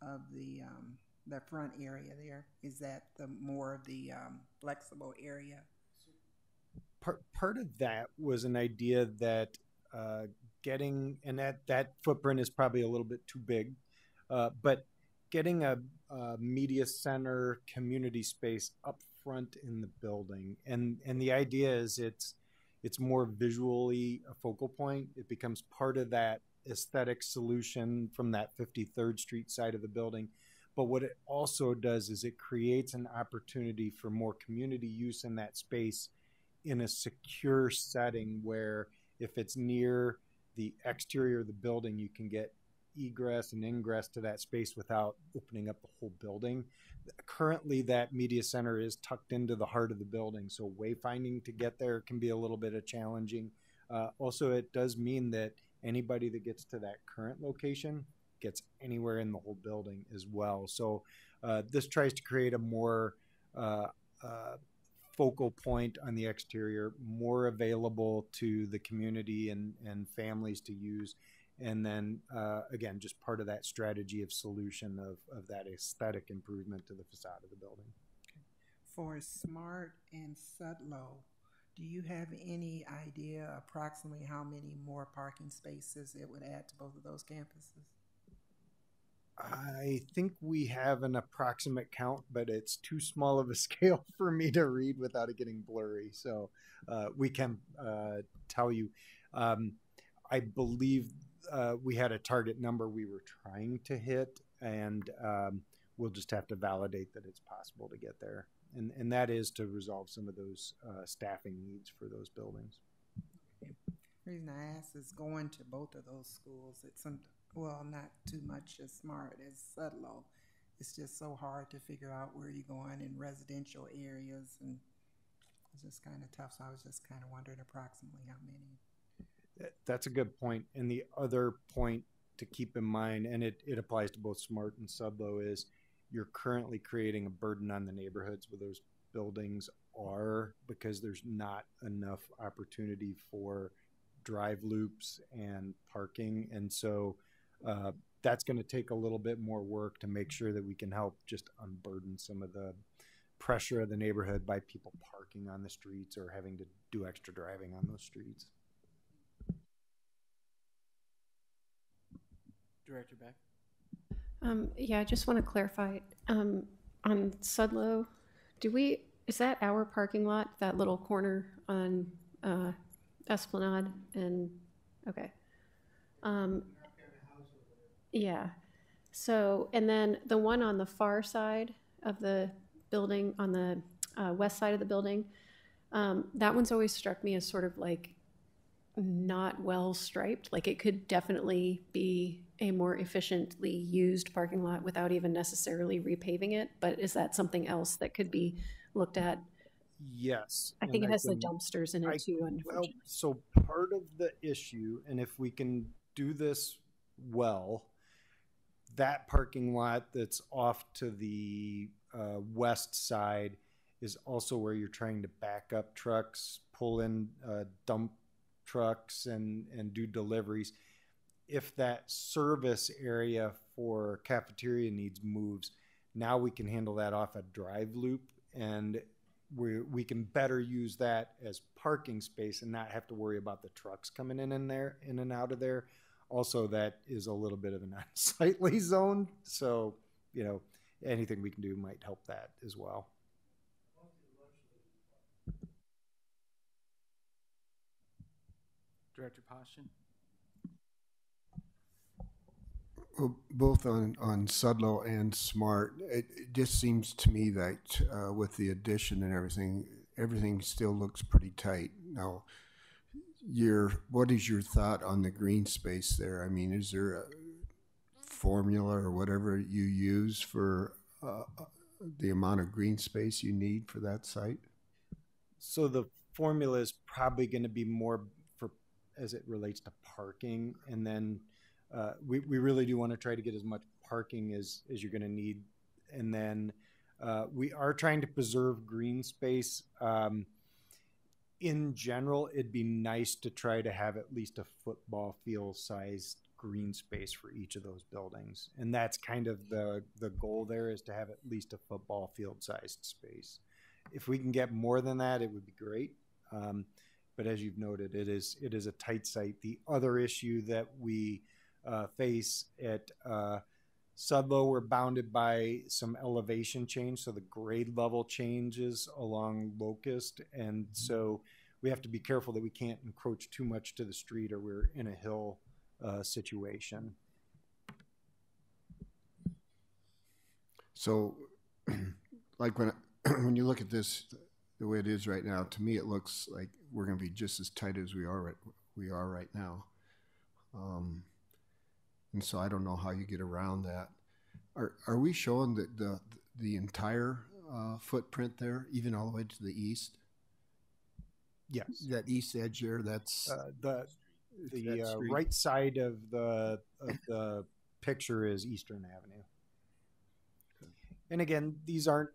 of the um, the front area there? Is that the more of the um, flexible area? part part of that was an idea that uh, getting and that that footprint is probably a little bit too big, uh, but getting a, a media center community space up front in the building, and and the idea is it's it's more visually a focal point. It becomes part of that aesthetic solution from that 53rd Street side of the building. But what it also does is it creates an opportunity for more community use in that space in a secure setting where if it's near the exterior of the building, you can get egress and ingress to that space without opening up the whole building. Currently, that media center is tucked into the heart of the building, so wayfinding to get there can be a little bit of challenging. Uh, also, it does mean that anybody that gets to that current location gets anywhere in the whole building as well. So, uh, this tries to create a more uh, uh focal point on the exterior, more available to the community and, and families to use. And then uh, again, just part of that strategy of solution of, of that aesthetic improvement to the facade of the building. For Smart and Sudlow, do you have any idea approximately how many more parking spaces it would add to both of those campuses? I think we have an approximate count, but it's too small of a scale for me to read without it getting blurry. So uh, we can uh, tell you. Um, I believe uh, we had a target number we were trying to hit, and um, we'll just have to validate that it's possible to get there. And, and that is to resolve some of those uh, staffing needs for those buildings. The reason I ask is going to both of those schools, it's some, well, not too much as smart as Sudlow. It's just so hard to figure out where you're going in residential areas, and it's just kind of tough. So I was just kind of wondering approximately how many. That's a good point. And the other point to keep in mind, and it, it applies to both Smart and Sudlow, is you're currently creating a burden on the neighborhoods where those buildings are because there's not enough opportunity for drive loops and parking. And so uh, that's going to take a little bit more work to make sure that we can help just unburden some of the pressure of the neighborhood by people parking on the streets or having to do extra driving on those streets. Director Beck. Um, yeah, I just want to clarify um, on Sudlow. Do we is that our parking lot? That little corner on uh, Esplanade and okay. Um, yeah. So, and then the one on the far side of the building, on the uh, west side of the building, um, that one's always struck me as sort of like not well striped. Like it could definitely be a more efficiently used parking lot without even necessarily repaving it. But is that something else that could be looked at? Yes. I think and it has can- the dumpsters in it I- too. Well, so part of the issue, and if we can do this well, that parking lot that's off to the uh, west side is also where you're trying to back up trucks, pull in uh, dump trucks, and and do deliveries. If that service area for cafeteria needs moves, now we can handle that off a drive loop and we we can better use that as parking space and not have to worry about the trucks coming in and there in and out of there. Also, that is a little bit of an unsightly zone, so you know anything we can do might help that as well. Director Poston. Well, both on, on Sudlow and Smart, it, it just seems to me that uh, with the addition and everything, everything still looks pretty tight. Now, your what is your thought on the green space there? I mean, is there a formula or whatever you use for uh, uh, the amount of green space you need for that site? So the formula is probably going to be more for as it relates to parking, and then uh, we we really do want to try to get as much parking as as you're going to need, and then uh, we are trying to preserve green space. Um, in general, it'd be nice to try to have at least a football field sized green space for each of those buildings, and that's kind of the the goal. There is to have at least a football field sized space. If we can get more than that, it would be great. Um, but as you've noted, it is it is a tight site. The other issue that we uh, face at uh, Sudlow, we're bounded by some elevation change, so the grade level changes along Locust, and so we have to be careful that we can't encroach too much to the street, or we're in a hill uh, situation. So, like when when you look at this, the way it is right now, to me it looks like we're going to be just as tight as we are right we are right now. Um, and so I don't know how you get around that. Are are we showing the the, the entire uh, footprint there, even all the way to the east? Yes. That east edge there, that's Uh, the the that uh, right side of the of the picture is Eastern Avenue. And again, these aren't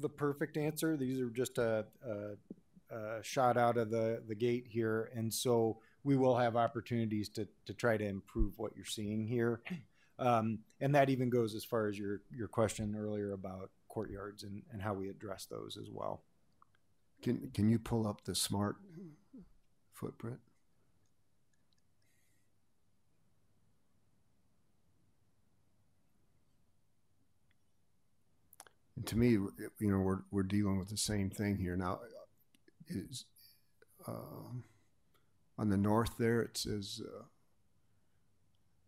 the perfect answer. These are just a, a, a shot out of the, the gate here, and so we will have opportunities to to try to improve what you're seeing here. Um, and that even goes as far as your your question earlier about courtyards and, and how we address those as well. Can can you pull up the smart footprint? And to me, you know, we're we're dealing with the same thing here now. Is uh, on the north there it says uh,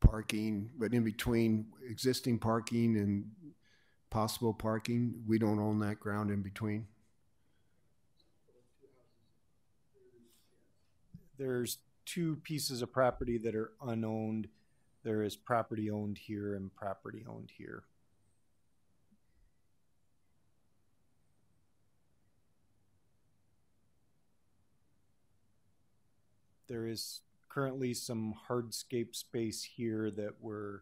parking, but in between existing parking and possible parking, we don't own that ground in between. there's two pieces of property that are unowned. There is property owned here and property owned here. There is currently some hardscape space here that we're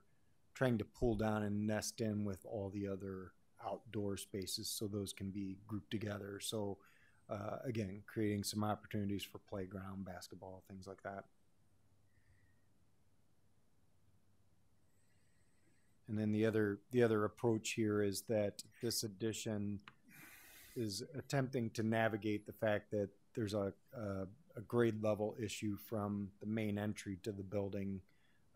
trying to pull down and nest in with all the other outdoor spaces so those can be grouped together. So uh, again, creating some opportunities for playground, basketball, things like that. And then the other the other approach here is that this addition is attempting to navigate the fact that there's a, a, a grade level issue from the main entry to the building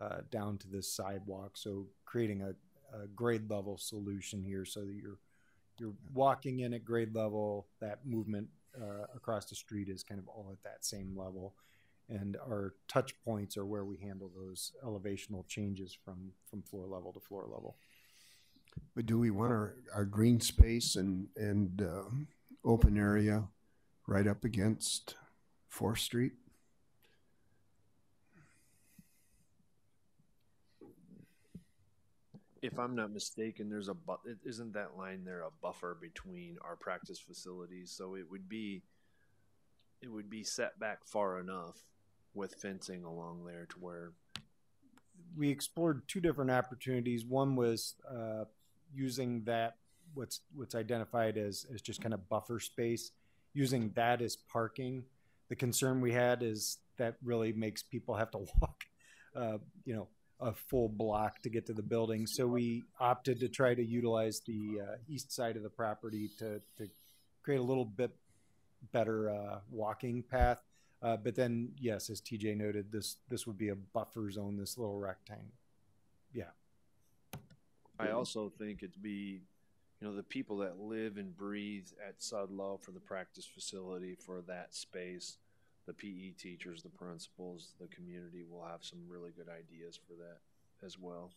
uh, down to this sidewalk. So creating a, a grade level solution here so that you're you're walking in at grade level. That movement uh, across the street is kind of all at that same level, and our touch points are where we handle those elevational changes from from floor level to floor level. But do we want our, our green space and, and uh, open area right up against Fourth Street? If I'm not mistaken, there's a bu- it- isn't that line there a buffer between our practice facilities? So it would be it would be set back far enough with fencing along there to where we explored two different opportunities. One was uh, using that what's what's identified as as just kind of buffer space, using that as parking. The concern we had is that really makes people have to walk, uh, you know, a full block to get to the building. So we opted to try to utilize the uh, east side of the property to to create a little bit better uh, walking path. Uh, but then, yes, as TJ noted, this this would be a buffer zone, this little rectangle. Yeah. I also think it'd be, you know, the people that live and breathe at Sudlow for the practice facility for that space, the PE teachers, the principals, the community will have some really good ideas for that as well.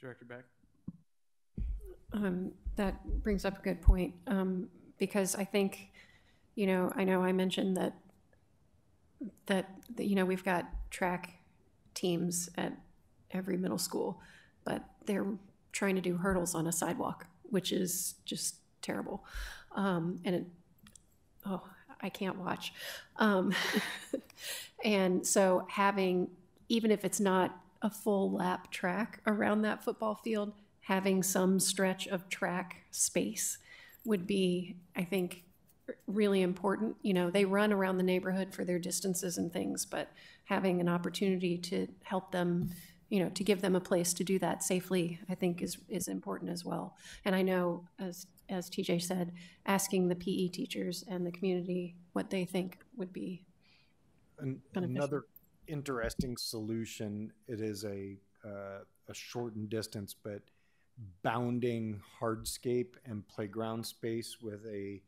Director Beck. Um, that brings up a good point, um, because I think, you know, I know I mentioned that, that, that, you know, we've got track teams at every middle school, but they're trying to do hurdles on a sidewalk, which is just terrible. Um, and it, oh, I can't watch. Um, and so having, even if it's not a full lap track around that football field, having some stretch of track space would be, I think, really important. You know, they run around the neighborhood for their distances and things, but having an opportunity to help them, you know, to give them a place to do that safely, I think is is important as well. And I know, as as TJ said, asking the PE teachers and the community what they think would be An- Another interesting solution, it is a, uh, a shortened distance, but bounding hardscape and playground space with a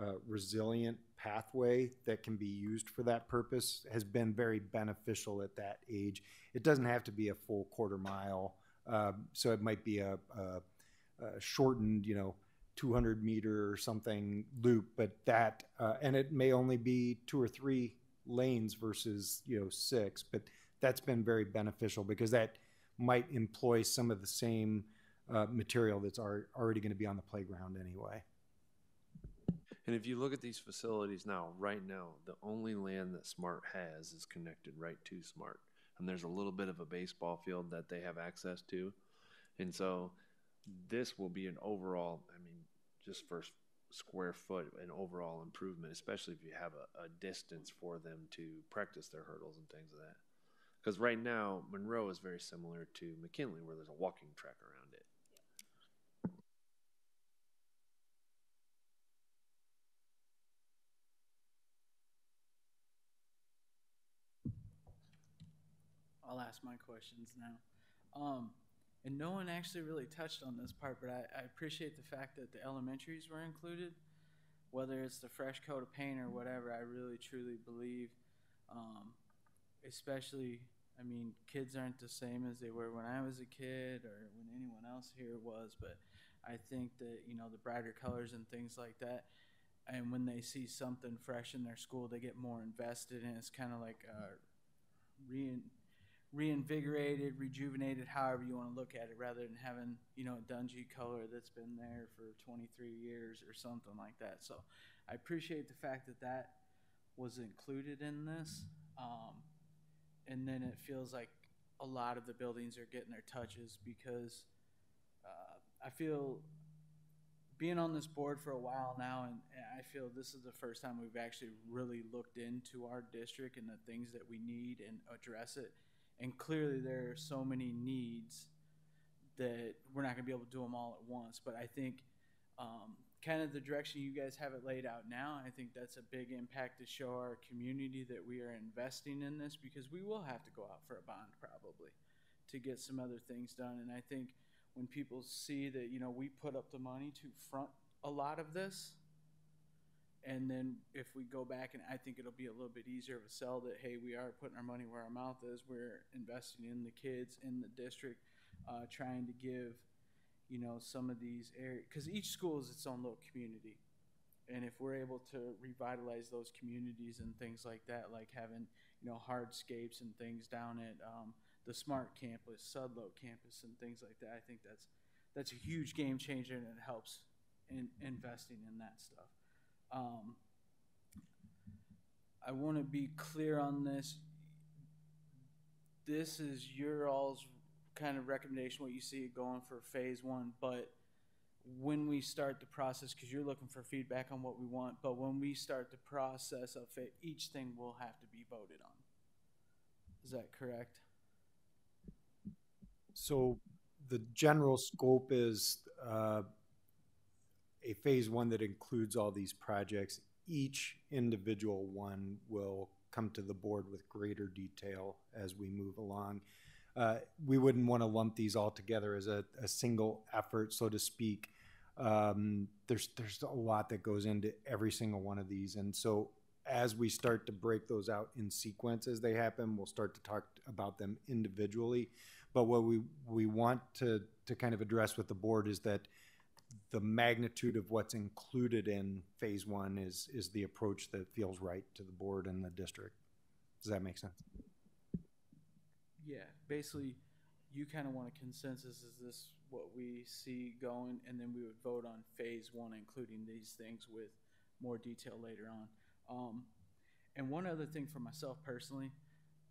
uh, resilient pathway that can be used for that purpose has been very beneficial at that age. It doesn't have to be a full quarter mile, um, so it might be a, a, a shortened, you know, 200 meter or something loop, but that, uh, and it may only be two or three lanes versus, you know, six, but that's been very beneficial because that might employ some of the same uh, material that's already going to be on the playground anyway. And if you look at these facilities now, right now, the only land that Smart has is connected right to Smart. And there's a little bit of a baseball field that they have access to. And so this will be an overall, I mean, just for square foot, an overall improvement, especially if you have a, a distance for them to practice their hurdles and things of that. Because right now, Monroe is very similar to McKinley, where there's a walking track around it. I'll ask my questions now. Um, and no one actually really touched on this part, but I, I appreciate the fact that the elementaries were included. Whether it's the fresh coat of paint or whatever, I really truly believe, um, especially, I mean, kids aren't the same as they were when I was a kid or when anyone else here was, but I think that, you know, the brighter colors and things like that, and when they see something fresh in their school, they get more invested, and it's kind of like uh, rein, reinvigorated, rejuvenated, however you want to look at it, rather than having you know a dungy color that's been there for 23 years or something like that. So I appreciate the fact that that was included in this, um, and then it feels like a lot of the buildings are getting their touches because uh, I feel being on this board for a while now, and, and I feel this is the first time we've actually really looked into our district and the things that we need and address it. And clearly, there are so many needs that we're not going to be able to do them all at once. But I think um, kind of the direction you guys have it laid out now, I think that's a big impact to show our community that we are investing in this because we will have to go out for a bond probably to get some other things done. And I think when people see that, you know, we put up the money to front a lot of this, and then if we go back and I think it'll be a little bit easier of a sell that hey we are putting our money where our mouth is. We're investing in the kids in the district uh, trying to give you know some of these areas because each school is its own little community. And if we're able to revitalize those communities and things like that like having you know hardscapes and things down at um, the smart campus sudlow campus and things like that i think that's that's a huge game changer and it helps in investing in that stuff um, I want to be clear on this. This is your all's kind of recommendation, what you see going for phase one, but when we start the process, because you're looking for feedback on what we want, but when we start the process of it, each thing will have to be voted on. Is that correct? So the general scope is uh, a phase one that includes all these projects. Each individual one will come to the board with greater detail as we move along. Uh, we wouldn't want to lump these all together as a, a single effort, so to speak. Um, there's there's a lot that goes into every single one of these, and so as we start to break those out in sequence as they happen, we'll start to talk about them individually. But what we we want to to kind of address with the board is that the magnitude of what's included in phase one is is the approach that feels right to the board and the district. Does that make sense? Yeah, basically, you kind of want a consensus, is this what we see going? And then we would vote on phase one, including these things with more detail later on. Um, and one other thing for myself personally,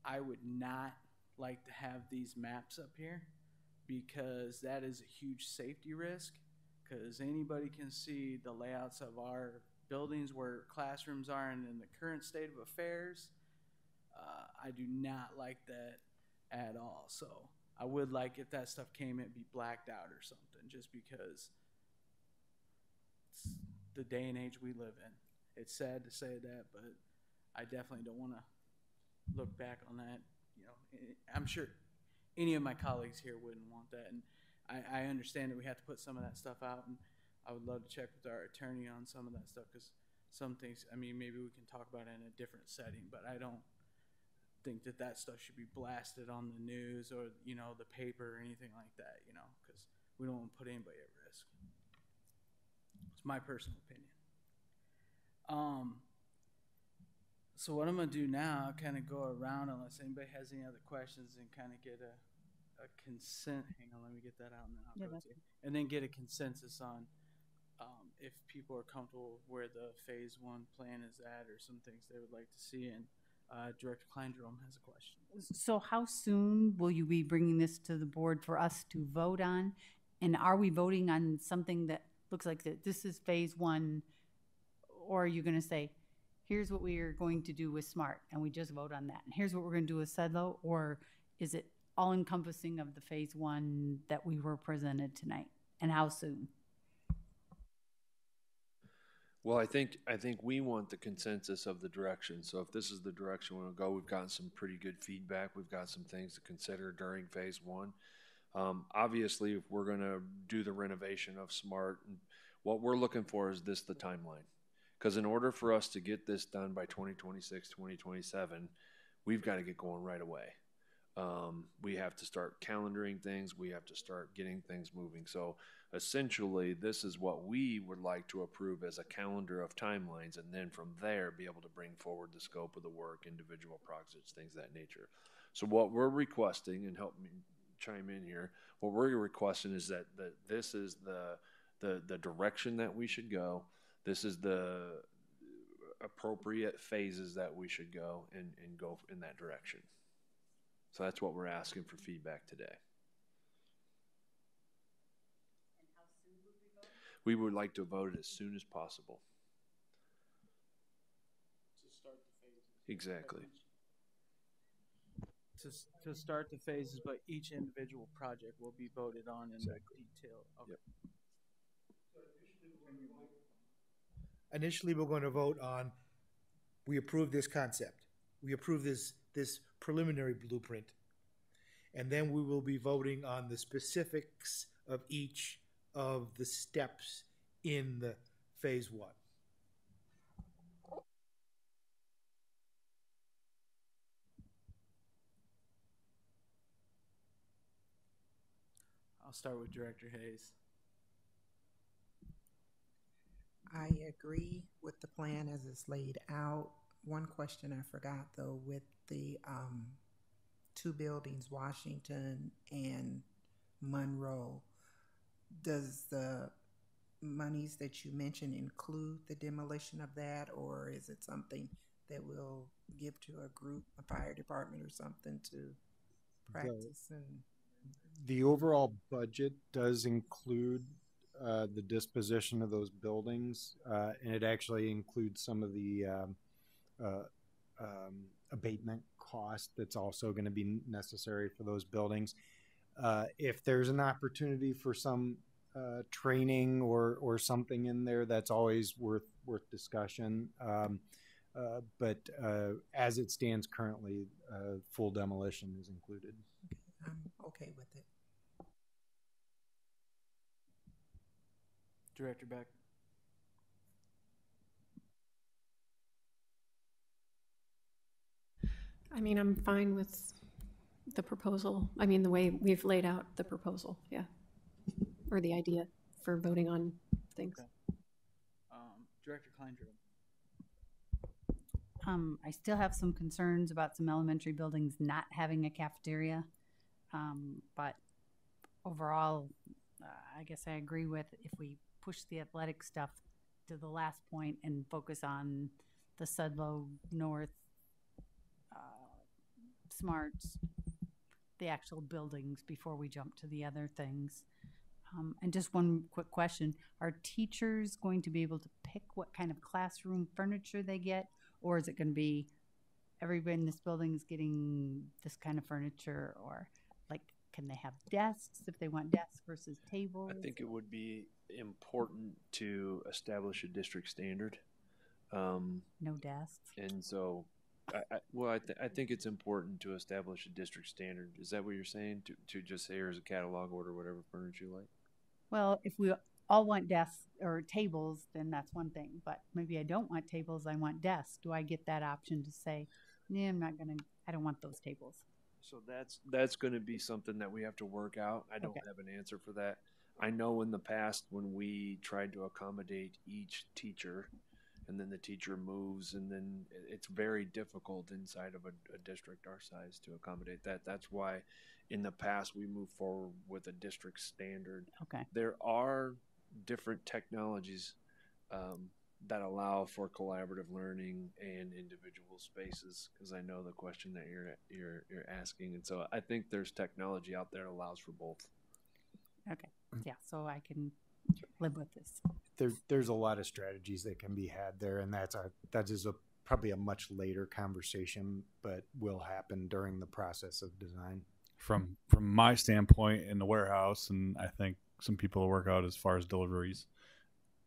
I would not like to have these maps up here because that is a huge safety risk because anybody can see the layouts of our buildings where classrooms are and in the current state of affairs. Uh, I do not like that at all. So I would like if that stuff came in, be blacked out or something, just because it's the day and age we live in. It's sad to say that, but I definitely don't want to look back on that. You know, eh, I'm sure any of my colleagues here wouldn't want that, and I, I understand that we have to put some of that stuff out, and I would love to check with our attorney on some of that stuff because some things. I mean, maybe we can talk about it in a different setting, but I don't think that that stuff should be blasted on the news or you know the paper or anything like that. You know, because we don't want to put anybody at risk. It's my personal opinion. Um, so what I'm gonna do now, kind of go around unless anybody has any other questions and kind of get a, a consent. Hang on, let me get that out and then I'll Yeah, go to and then get a consensus on um, if people are comfortable where the phase one plan is at or some things they would like to see. And uh, Director Kleindolph has a question. So how soon will you be bringing this to the board for us to vote on? And are we voting on something that looks like that this is phase one? Or are you gonna say, here's what we are going to do with SMART, and we just vote on that? And here's what we're gonna do with Sudlow? Or is it all encompassing of the phase one that we were presented tonight? And how soon? Well, I think, I think we want the consensus of the direction. So if this is the direction we want to go, we've gotten some pretty good feedback. We've got some things to consider during phase one. Um, obviously, if we're going to do the renovation of SMART, what we're looking for is this the timeline. Because in order for us to get this done by 2026, 2027, we've got to get going right away. Um, we have to start calendaring things. We have to start getting things moving. So essentially, this is what we would like to approve as a calendar of timelines, and then from there, be able to bring forward the scope of the work, individual projects, things of that nature. So what we're requesting, and help me chime in here, what we're requesting is that, that this is the, the, the direction that we should go. This is the appropriate phases that we should go and, and go in that direction. So that's what we're asking for feedback today. We would like to vote it as soon as possible. To start the phases. Exactly. To, to start the phases, but each individual project will be voted on in detail. Okay. Initially, we're going to vote on, we approve this concept. We approve this, this preliminary blueprint. And then we will be voting on the specifics of each of the steps in the phase one. I'll start with Director Hayes. I agree with the plan as it's laid out. One question I forgot though, with the um, two buildings, Washington and Monroe, does the monies that you mentioned include the demolition of that, or is it something that we'll give to a group, a fire department or something to practice and? The overall budget does include uh, the disposition of those buildings, uh, and it actually includes some of the um, uh, um, abatement cost that's also going to be necessary for those buildings. Uh, if there's an opportunity for some uh, training or or something in there, that's always worth worth discussion. Um, uh, but uh, as it stands currently, uh, full demolition is included. I'm okay with it. Director Beck. I mean, I'm fine with the proposal. I mean, the way we've laid out the proposal, yeah. Or the idea for voting on things. Um, Director Kleindolph. Um, I still have some concerns about some elementary buildings not having a cafeteria. Um, but overall, uh, I guess I agree with if we push the athletic stuff to the last point and focus on the Sudlow North, Smarts, the actual buildings before we jump to the other things. Um, and just one quick question, are teachers going to be able to pick what kind of classroom furniture they get? Or is it gonna be, everybody in this building is getting this kind of furniture? Or like, can they have desks if they want desks versus tables? I think it would be important to establish a district standard. Um, No desks? and so, I, I, well, I, th- I think it's important to establish a district standard. Is that what you're saying? To, to just say here's a catalog order, whatever furniture you like? Well, if we all want desks or tables, then that's one thing. But maybe I don't want tables, I want desks. Do I get that option to say, yeah, I'm not gonna, I don't want those tables? So that's that's going to be something that we have to work out. I don't Okay. have an answer for that. I know in the past when we tried to accommodate each teacher, and then the teacher moves, and then it's very difficult inside of a, a district our size to accommodate that. That's why, in the past, we moved forward with a district standard. Okay. There are different technologies um, that allow for collaborative learning and individual spaces. Because I know the question that you're you're you're asking, and so I think there's technology out there that allows for both. Okay, yeah, so I can live with this. There, there's a lot of strategies that can be had there, and that's a that is a probably a much later conversation, but will happen during the process of design. from from my standpoint in the warehouse and i think some people work out as far as deliveries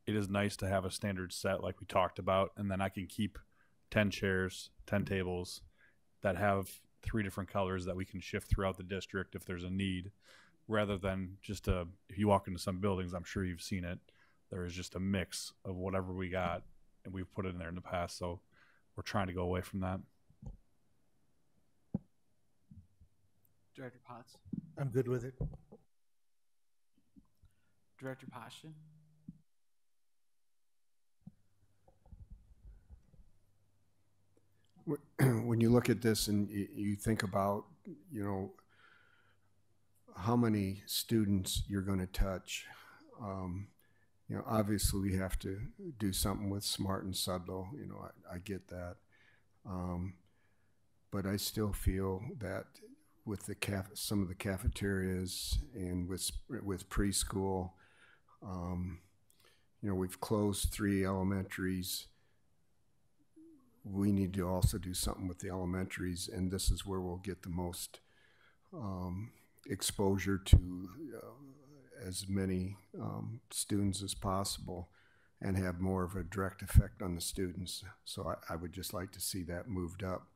it is nice to have a standard set like we talked about and then i can keep 10 chairs 10 tables that have three different colors that we can shift throughout the district if there's a need rather than just a if you walk into some buildings i'm sure you've seen it there is just a mix of whatever we got and we've put it in there in the past. So we're trying to go away from that. Director Potts, I'm good with it. Director Poston, when you look at this and you, you think about, you know, how many students you're going to touch, um, you know, obviously we have to do something with Smart and Sudlow. You know, I, I get that. Um, but I still feel that with the caf- some of the cafeterias and with with preschool, um, you know, we've closed three elementaries we need to also do something with the elementaries, and this is where we'll get the most um, exposure to uh, as many um, students as possible and have more of a direct effect on the students. So I, I would just like to see that moved up.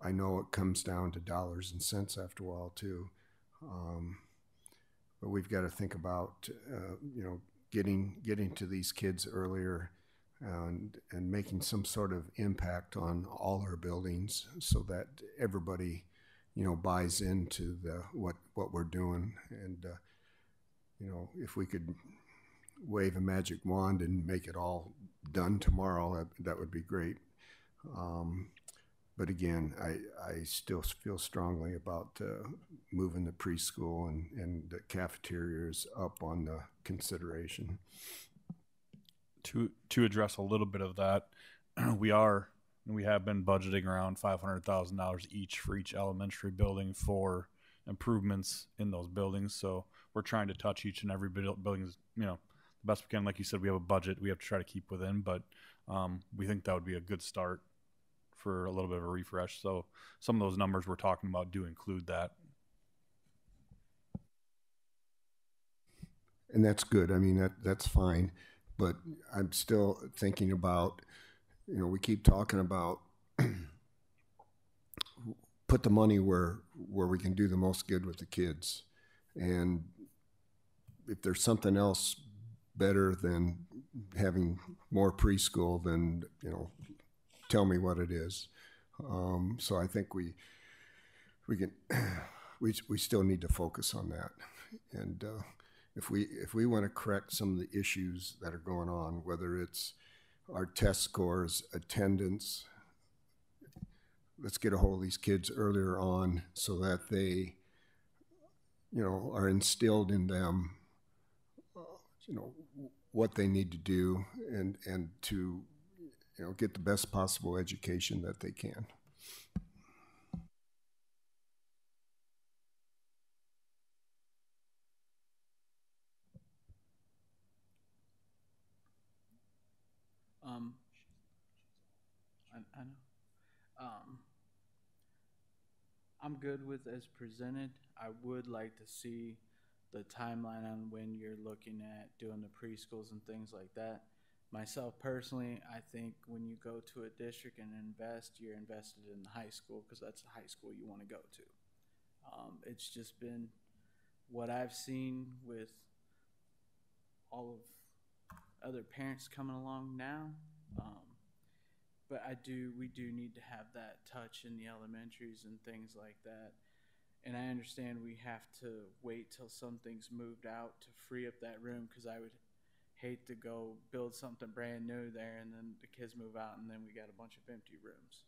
I know it comes down to dollars and cents after a while, too. Um, but we've got to think about, uh, you know, getting getting to these kids earlier and and making some sort of impact on all our buildings so that everybody you know buys into the what what we're doing and uh, you know if we could wave a magic wand and make it all done tomorrow that, that would be great um, but again I, I still feel strongly about uh, moving the preschool and, and the cafeterias up on the consideration to to address a little bit of that, we are and we have been budgeting around five hundred thousand dollars each for each elementary building for improvements in those buildings. So we're trying to touch each and every building, you know, the best we can. Like you said, we have a budget we have to try to keep within, but um, we think that would be a good start for a little bit of a refresh. So some of those numbers we're talking about do include that. and that's good. I mean, that that's fine, but I'm still thinking about, you know, we keep talking about put the money where where we can do the most good with the kids, and if there's something else better than having more preschool, then you know, tell me what it is. Um, so I think we we can we we still need to focus on that, and. Uh, if we if we want to correct some of the issues that are going on, whether it's our test scores, attendance, let's get a hold of these kids earlier on so that they, you know, are instilled in them, you know, what they need to do and, and to, you know, get the best possible education that they can. Um, I, I know. Um, I'm good with as presented. I would like to see the timeline on when you're looking at doing the preschools and things like that. Myself personally, I think when you go to a district and invest, you're invested in the high school because that's the high school you want to go to. Um, it's just been what I've seen with all of other parents coming along now. Um, but I do, we do need to have that touch in the elementaries and things like that. And I understand we have to wait till something's moved out to free up that room because I would hate to go build something brand new there and then the kids move out and then we got a bunch of empty rooms.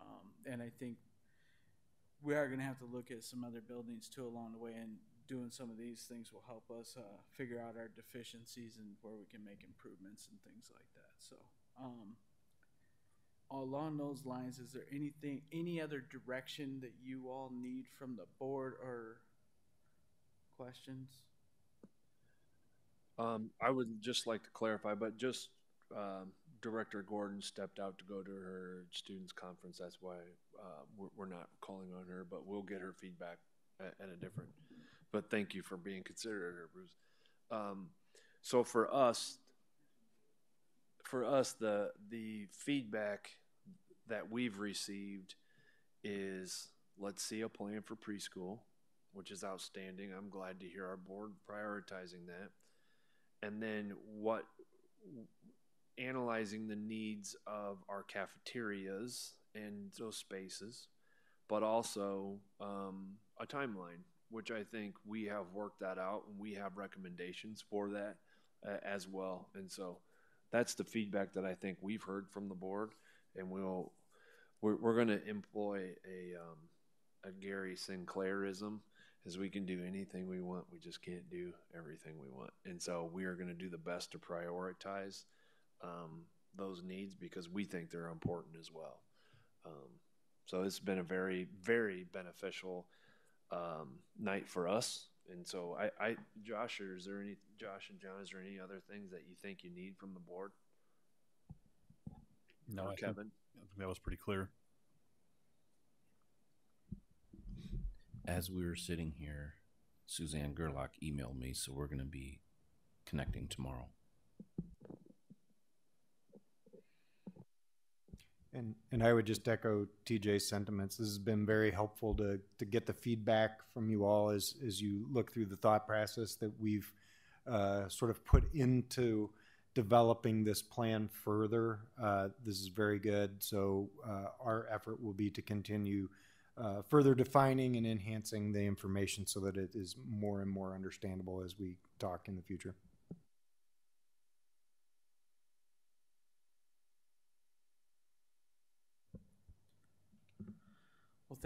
Um, and I think we are going to have to look at some other buildings too along the way and doing some of these things will help us uh, figure out our deficiencies and where we can make improvements and things like that. So, um, along those lines, is there anything, any other direction that you all need from the board or questions? Um, I would just like to clarify, but just, um, Director Gordon stepped out to go to her students' conference. That's why, uh, we're, we're not calling on her, but we'll get her feedback at, at a different. But thank you for being considerate Bruce. Um, so for us, for us, the, the feedback that we've received is, let's see a plan for preschool, which is outstanding. I'm glad to hear our board prioritizing that. And then what, analyzing the needs of our cafeterias and those spaces, but also um, a timeline, which I think we have worked that out and we have recommendations for that uh, as well. And so that's the feedback that I think we've heard from the board, and we'll we're we're going to employ a um, a Gary Sinclairism, as we can do anything we want, we just can't do everything we want, and so we are going to do the best to prioritize um, those needs because we think they're important as well. Um, so it's been a very very beneficial um, night for us. And so I, I, Josh, or is there any, Josh and John, is there any other things that you think you need from the board? No, Or I think, Kevin? I think that was pretty clear. As we were sitting here, Suzanne Gerlach emailed me, so we're going to be connecting tomorrow. And, and I would just echo TJ's sentiments. This has been very helpful to, to get the feedback from you all as, as you look through the thought process that we've uh, sort of put into developing this plan further. Uh, this is very good. So uh, our effort will be to continue uh, further defining and enhancing the information so that it is more and more understandable as we talk in the future.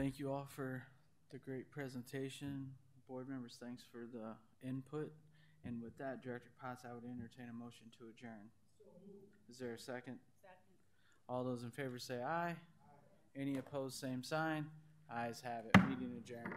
Thank you all for the great presentation. Board members, thanks for the input. And with that, Director Potts, I would entertain a motion to adjourn. Is there a second? Second. All those in favor say aye. Any opposed, same sign. Ayes have it. Meeting adjourned.